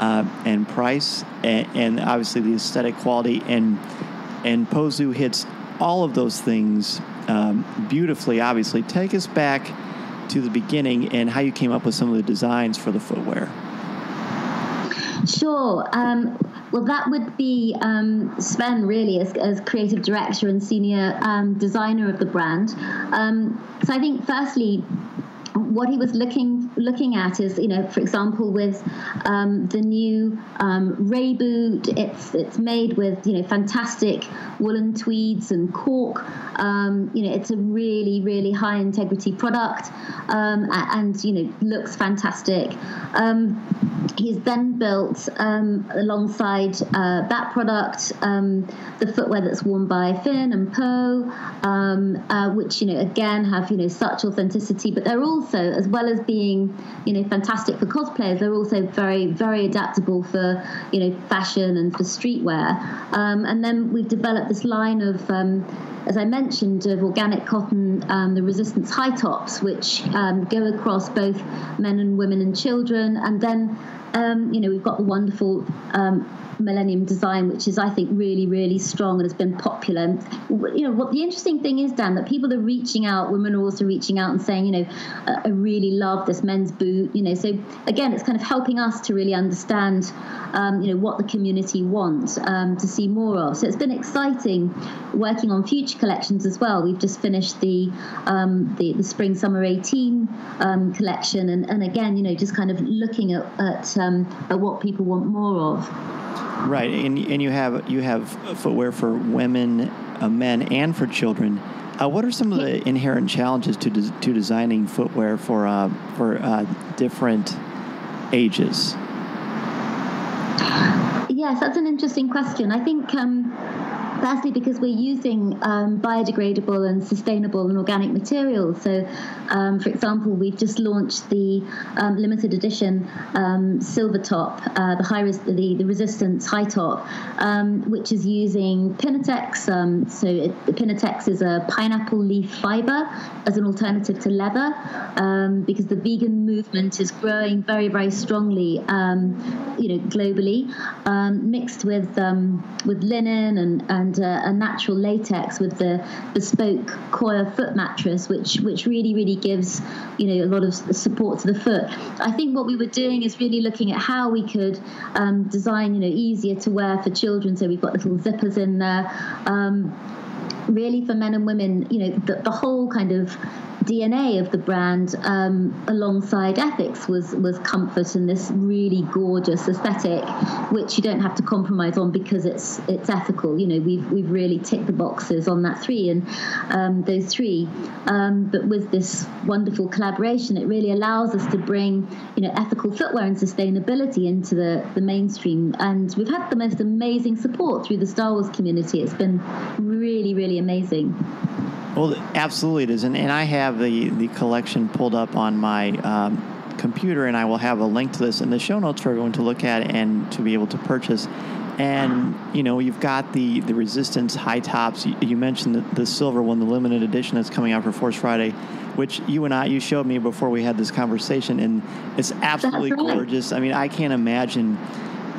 uh, and price, and, and obviously the aesthetic quality, and and Po-Zu hits all of those things um, beautifully, obviously. Take us back to the beginning and how you came up with some of the designs for the footwear. Sure. Um, well, that would be um, Sven, really, as, as, creative director and senior um, designer of the brand. Um, so I think, firstly, what he was looking looking at is, you know, for example, with um, the new um, Rey boot, it's it's made with you know fantastic woolen tweeds and cork. Um, you know, it's a really really high integrity product, um, and you know looks fantastic. Um, he's then built um, alongside uh, that product the footwear that's worn by Finn and Poe, uh, which you know again have you know such authenticity, but they're also as well as being you know fantastic for cosplayers, they're also very very adaptable for you know fashion and for streetwear. Um, and then we've developed this line of um, as I mentioned, of organic cotton, um, the resistance high tops, which um, go across both men and women and children. And then, um, you know, we've got the wonderful um, Millennium design, which is, I think, really, really strong and has been popular. You know, what the interesting thing is, Dan, that people are reaching out, women are also reaching out and saying, you know, I really love this men's boot. You know, so again, it's kind of helping us to really understand, um, you know, what the community wants um, to see more of. So it's been exciting working on future collections as well. We've just finished the um, the, the spring summer 18 um, collection, and, and again, you know, just kind of looking at at, um, at what people want more of. Right, and and you have you have footwear for women, uh, men, and for children. Uh, what are some of the inherent challenges to de- to designing footwear for uh, for uh, different ages? Yes, that's an interesting question. I think. Um, firstly, because we're using um, biodegradable and sustainable and organic materials. So, um, for example, we've just launched the um, limited edition um, silver top, uh, the high res- the, the resistance high top, um, which is using Pinatex. Um, so, it, Pinatex is a pineapple leaf fiber as an alternative to leather, because the vegan movement is growing very, very strongly, you know, globally, mixed with with linen and and and uh, a natural latex with the bespoke coir foot mattress, which which really really gives you know a lot of support to the foot. I think what we were doing is really looking at how we could um, design you know easier to wear for children. So we've got little zippers in there. Um, really for men and women, you know, the, the whole kind of DNA of the brand, um, alongside ethics, was was comfort and this really gorgeous aesthetic, which you don't have to compromise on because it's it's ethical. You know, we've we've really ticked the boxes on that three and um, those three. Um, but with this wonderful collaboration, it really allows us to bring you know ethical footwear and sustainability into the the mainstream. And we've had the most amazing support through the Star Wars community. It's been really really amazing. Well, absolutely it is, and, and I have the the collection pulled up on my um, computer, and I will have a link to this in the show notes for everyone to look at and to be able to purchase. And you know, you've got the the Resistance high tops. You, you mentioned the, the, silver one, the limited edition that's coming out for Force Friday, which you and I you showed me before we had this conversation, and it's absolutely right. gorgeous. I mean, I can't imagine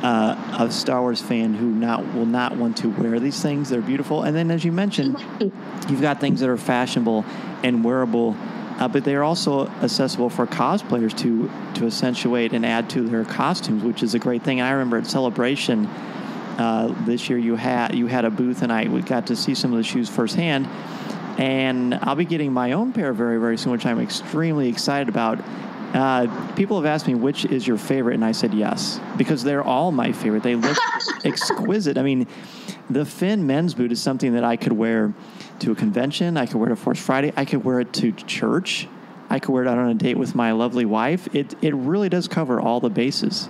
uh, a Star Wars fan who not will not want to wear these things. They're beautiful, and then as you mentioned, you've got things that are fashionable and wearable, uh, but they're also accessible for cosplayers to to accentuate and add to their costumes, which is a great thing. I remember at Celebration uh, this year you had you had a booth, and I got to see some of the shoes firsthand. And I'll be getting my own pair very, very soon, which I'm extremely excited about. Uh, people have asked me which is your favorite, and I said yes because they're all my favorite. They look exquisite. I mean, the Finn men's boot is something that I could wear to a convention. I could wear it to Force Friday. I could wear it to church. I could wear it out on a date with my lovely wife. It it really does cover all the bases.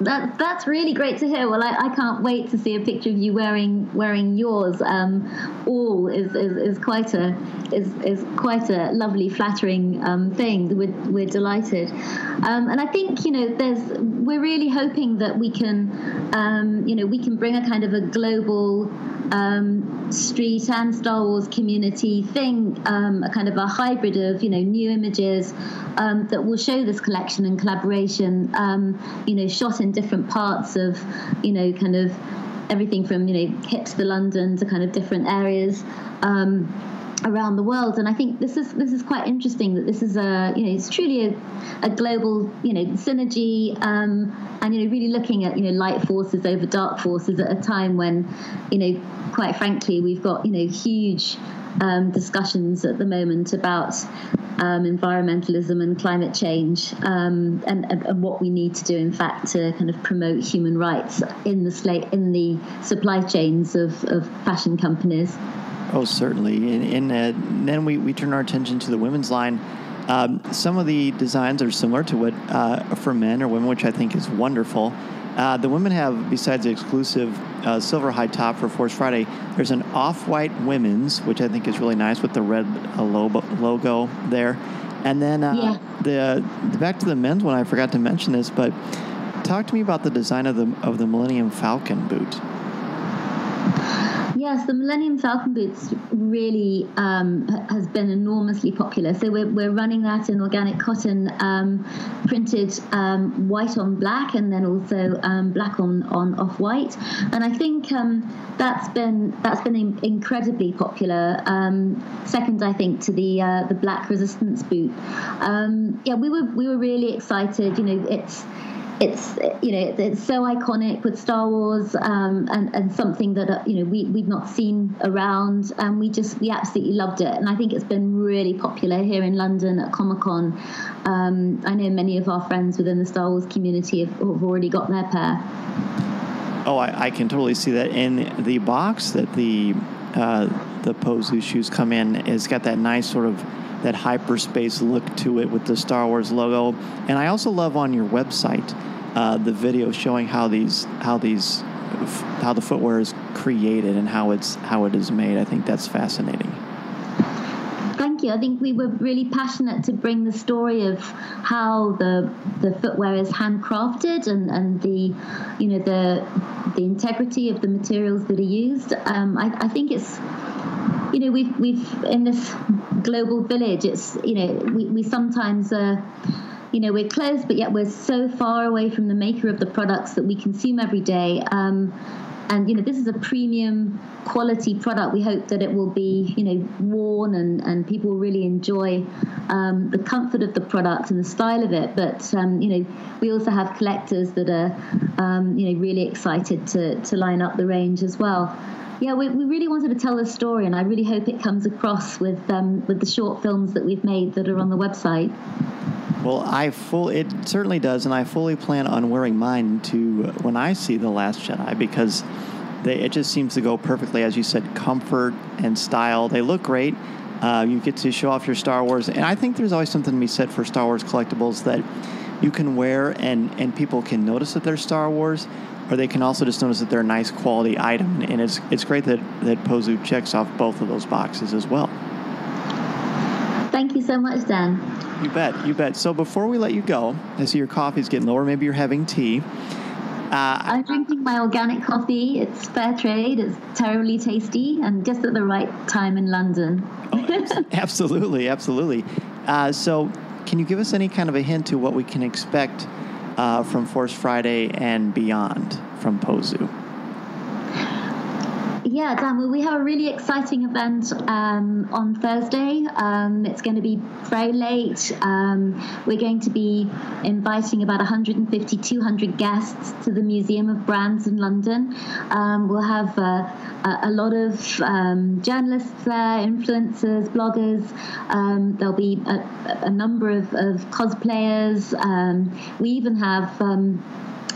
That that's really great to hear. Well, I, I can't wait to see a picture of you wearing wearing yours. Um, all is, is, is quite a is, is quite a lovely, flattering um, thing. We're, we're delighted, um, and I think you know there's we're really hoping that we can um, you know we can bring a kind of a global um, street and Star Wars community thing, um, a kind of a hybrid of you know new images um, that will show this collection and collaboration, um, you know, shot in different parts of, you know, kind of everything from you know hipster London to kind of different areas. Around the world and I think this is this is quite interesting that this is a you know it's truly a, a global you know synergy um, and you know really looking at you know light forces over dark forces at a time when you know quite frankly we've got you know huge um, discussions at the moment about um, environmentalism and climate change, um, and, and, and, what we need to do, in fact, to kind of promote human rights in the slate in the supply chains of, of fashion companies. Oh, certainly. And, and uh, then we, we turn our attention to the women's line. Um, some of the designs are similar to what uh, for men or women, which I think is wonderful. Uh, the women have, besides the exclusive uh, silver high top for Force Friday, there's an off-white women's, which I think is really nice with the red uh, logo there. And then uh, yeah. the, the back to the men's one, I forgot to mention this, but talk to me about the design of the of the Millennium Falcon boot. Yes, the Millennium Falcon boots really um, has been enormously popular. So we're, we're running that in organic cotton, um, printed um, white on black, and then also um, black on, on off white. And I think um, that's been that's been incredibly popular. Um, second, I think, to the uh, the black resistance boot. yeah, we were we were really excited. You know, it's it's you know it's so iconic with Star Wars um, and and something that uh, you know we we've not seen around and we just we absolutely loved it and I think it's been really popular here in London at Comic Con. Um, I know many of our friends within the Star Wars community have, have already got their pair. Oh, I, I, can totally see that. in the box that the uh, the Po-Zu shoes come in It's got that nice sort of that hyperspace look to it with the Star Wars logo. And I also love on your website uh, the video showing how these how these how the footwear is created and how it's how it is made. I think that's fascinating. Thank you. I think we were really passionate to bring the story of how the the footwear is handcrafted and, and the you know the the integrity of the materials that are used. Um, I, I think it's you know we've we've in this global village. It's you know we we sometimes. Uh, you know we're close but yet we're so far away from the maker of the products that we consume every day um, and you know this is a premium quality product we hope that it will be you know worn and, and people really enjoy um, the comfort of the product and the style of it but um, you know we also have collectors that are um, you know really excited to, to line up the range as well yeah, we, we really wanted to tell this story, and I really hope it comes across with um, with the short films that we've made that are on the website. Well, I full it certainly does, and I fully plan on wearing mine to when I see the Last Jedi because they, it just seems to go perfectly, as you said, comfort and style. They look great. Uh, you get to show off your Star Wars, and I think there's always something to be said for Star Wars collectibles that you can wear and and people can notice that they're Star Wars, or they can also just notice that they're a nice quality item. And it's it's great that that Po-Zu checks off both of those boxes as well. Thank you so much, Dan. You bet, you bet. So before we let you go, I see your coffee's getting lower. Maybe you're having tea. Uh, I'm drinking my organic coffee. It's fair trade. It's terribly tasty, and just at the right time in London. oh, absolutely, absolutely. Uh, so, can you give us any kind of a hint to what we can expect uh, from Force Friday and beyond from Po-Zu? Yeah, Dan, well, we have a really exciting event um, on Thursday. Um, it's going to be very late. Um, we're going to be inviting about 150, 200 guests to the Museum of Brands in London. Um, we'll have uh, a, lot of um, journalists there, influencers, bloggers. Um, there'll be a, a number of, of cosplayers. we even have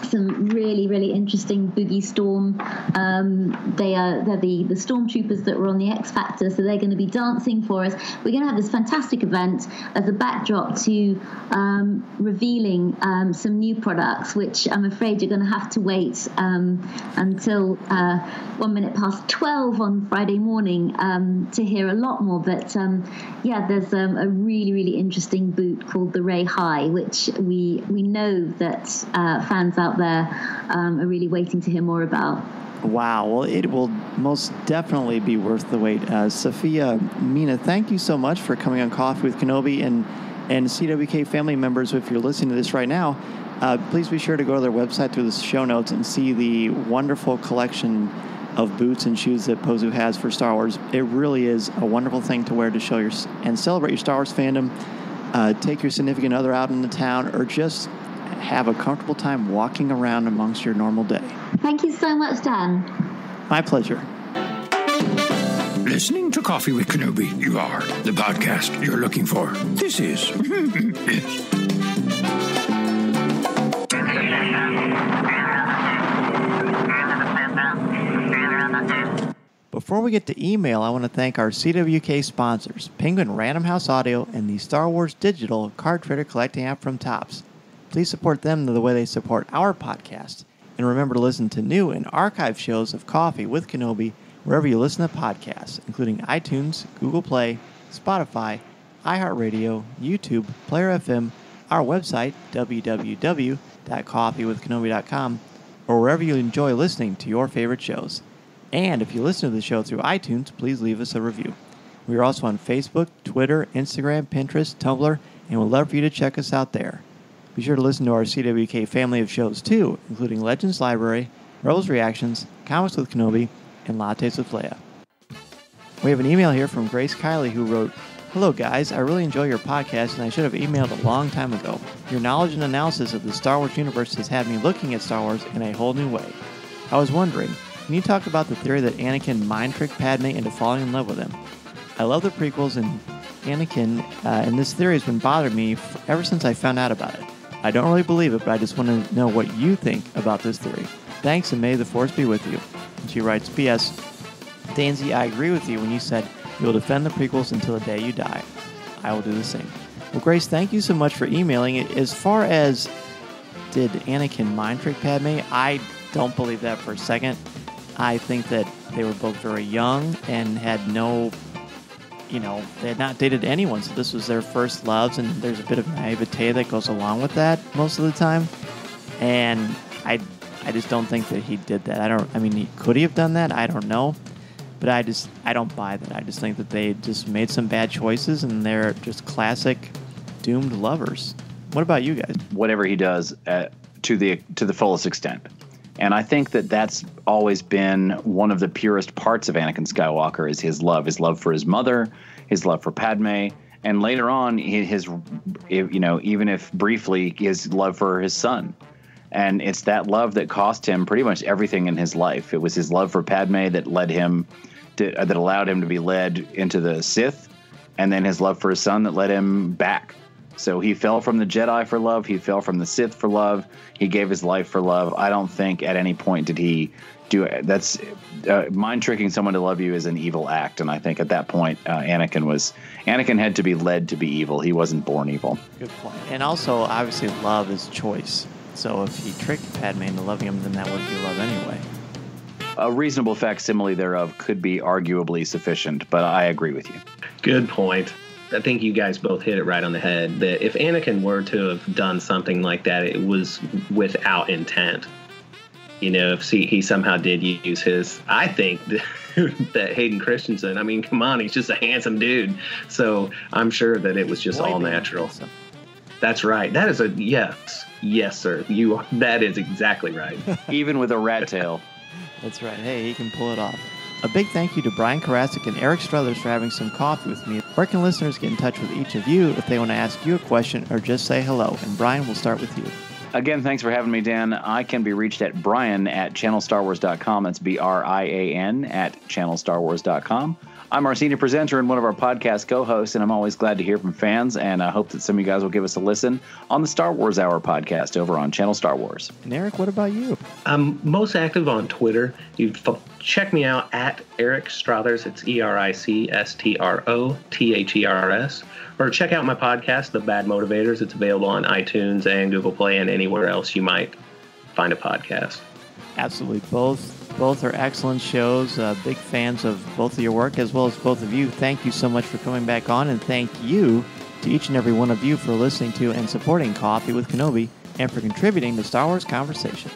some really really interesting boogie storm. Um, they are they're the the stormtroopers that were on the X Factor, so they're going to be dancing for us. We're going to have this fantastic event as a backdrop to um, revealing um, some new products, which I'm afraid you're going to have to wait um, until uh, one minute past twelve on Friday morning um, to hear a lot more. But um, yeah, there's a really really interesting boot called the Rey High, which we we know that uh, fans out there um, are really waiting to hear more about. Wow. Well, it will most definitely be worth the wait. Uh, Safia, Minney, thank you so much for coming on Coffee with Kenobi and, and CWK family members. If you're listening to this right now, uh, please be sure to go to their website through the show notes and see the wonderful collection of boots and shoes that Po-Zu has for Star Wars. It really is a wonderful thing to wear to show your and celebrate your Star Wars fandom. Uh, take your significant other out in the town, or just have a comfortable time walking around amongst your normal day. Thank you so much, Dan. My pleasure. listening to Coffee with Kenobi. You are the podcast you're looking for. This is. Before we get to email, I want to thank our CWK sponsors, Penguin Random House Audio and the Star Wars Digital Card Trader Collecting app from Topps. Please support them the way they support our podcast. And remember to listen to new and archive shows of Coffee with Kenobi wherever you listen to podcasts, including iTunes, Google Play, Spotify, iHeartRadio, YouTube, Player FM, our website, www.coffeewithkenobi.com, or wherever you enjoy listening to your favorite shows. And if you listen to the show through iTunes, please leave us a review. We are also on Facebook, Twitter, Instagram, Pinterest, Tumblr, and we'd love for you to check us out there. Be sure to listen to our CWK family of shows too, including Legends Library, Rebels Reactions, Comics with Kenobi, and Lattes with Leia. We have an email here from Grace Kiley who wrote, Hello guys, I really enjoy your podcast and I should have emailed a long time ago. Your knowledge and analysis of the Star Wars universe has had me looking at Star Wars in a whole new way. I was wondering, can you talk about the theory that Anakin mind tricked Padme into falling in love with him? I love the prequels and Anakin, uh, and this theory has been bothering me ever since I found out about it. I don't really believe it, but I just want to know what you think about this theory. Thanks, and may the Force be with you. And she writes, P.S. Dan Z, I agree with you when you said you will defend the prequels until the day you die. I will do the same. Well, Grace, thank you so much for emailing. As far as did Anakin mind trick Padme, I don't believe that for a second. I think that they were both very young and had no, you know, they had not dated anyone, so this was their first loves, and there's a bit of naivete that goes along with that most of the time. And I, I just don't think that he did that. I don't. I mean, he, could he have done that? I don't know, but I just I don't buy that. I just think that they just made some bad choices, and they're just classic doomed lovers. What about you guys? whatever he does uh, to the to the fullest extent. And I think that that's always been one of the purest parts of Anakin Skywalker is his love, his love for his mother, his love for Padme, and later on his you know even if briefly his love for his son. And it's that love that cost him pretty much everything in his life. It was his love for Padme that led him to, uh, that allowed him to be led into the Sith, and then his love for his son that led him back. So he fell from the Jedi for love. He fell from the Sith for love. He gave his life for love. I don't think at any point did he do it. That's uh, mind tricking someone to love you is an evil act, and I think at that point, uh, Anakin was Anakin had to be led to be evil. He wasn't born evil. Good point. And also, obviously, love is choice. So if he tricked Padme into loving him, then that would be love anyway. A reasonable facsimile thereof could be arguably sufficient, but I agree with you. Good point. I think you guys both hit it right on the head. That if Anakin were to have done something like that, it was without intent. You know, if he, he somehow did use his, I think that, that Hayden Christensen. I mean, come on, he's just a handsome dude. So I'm sure that it was just Boy, all man, natural. handsome. That's right. That is a yes, yes, sir. You. That is exactly right. Even with a rat tail. That's right. Hey, he can pull it off. A big thank you to Brian Karasek and Eric Strothers for having some coffee with me. Where can listeners get in touch with each of you if they want to ask you a question or just say hello? And Brian, we'll start with you. Again, thanks for having me, Dan. I can be reached at brian at channelstarwars.com. That's B R I A N at channelstarwars.com. I'm our senior presenter and one of our podcast co hosts, and I'm always glad to hear from fans. And I hope that some of you guys will give us a listen on the Star Wars Hour podcast over on Channel Star Wars. And Eric, what about you? I'm most active on Twitter. You f- check me out at Eric Strothers. It's E R I C S T R O T H E R S. Or check out my podcast, The Bad Motivators. It's available on iTunes and Google Play and anywhere else you might find a podcast. Absolutely. Both both are excellent shows. Uh, big fans of both of your work as well as both of you. Thank you so much for coming back on, and thank you to each and every one of you for listening to and supporting Coffee with Kenobi and for contributing to Star Wars Conversation.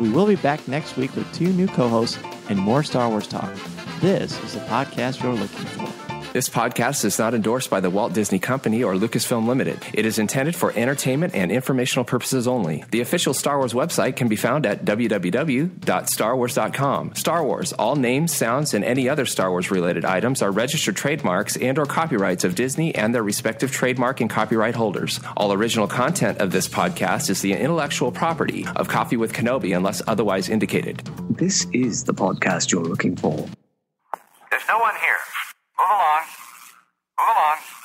We will be back next week with two new co-hosts and more Star Wars talk. This is the podcast you're looking for. This podcast is not endorsed by the Walt Disney Company or Lucasfilm Limited. It is intended for entertainment and informational purposes only. The official Star Wars website can be found at www.starwars.com. Star Wars, all names, sounds, and any other Star Wars related items are registered trademarks and or copyrights of Disney and their respective trademark and copyright holders. All original content of this podcast is the intellectual property of Coffee with Kenobi unless otherwise indicated. This is the podcast you're looking for. This No one here. Move along. Move along.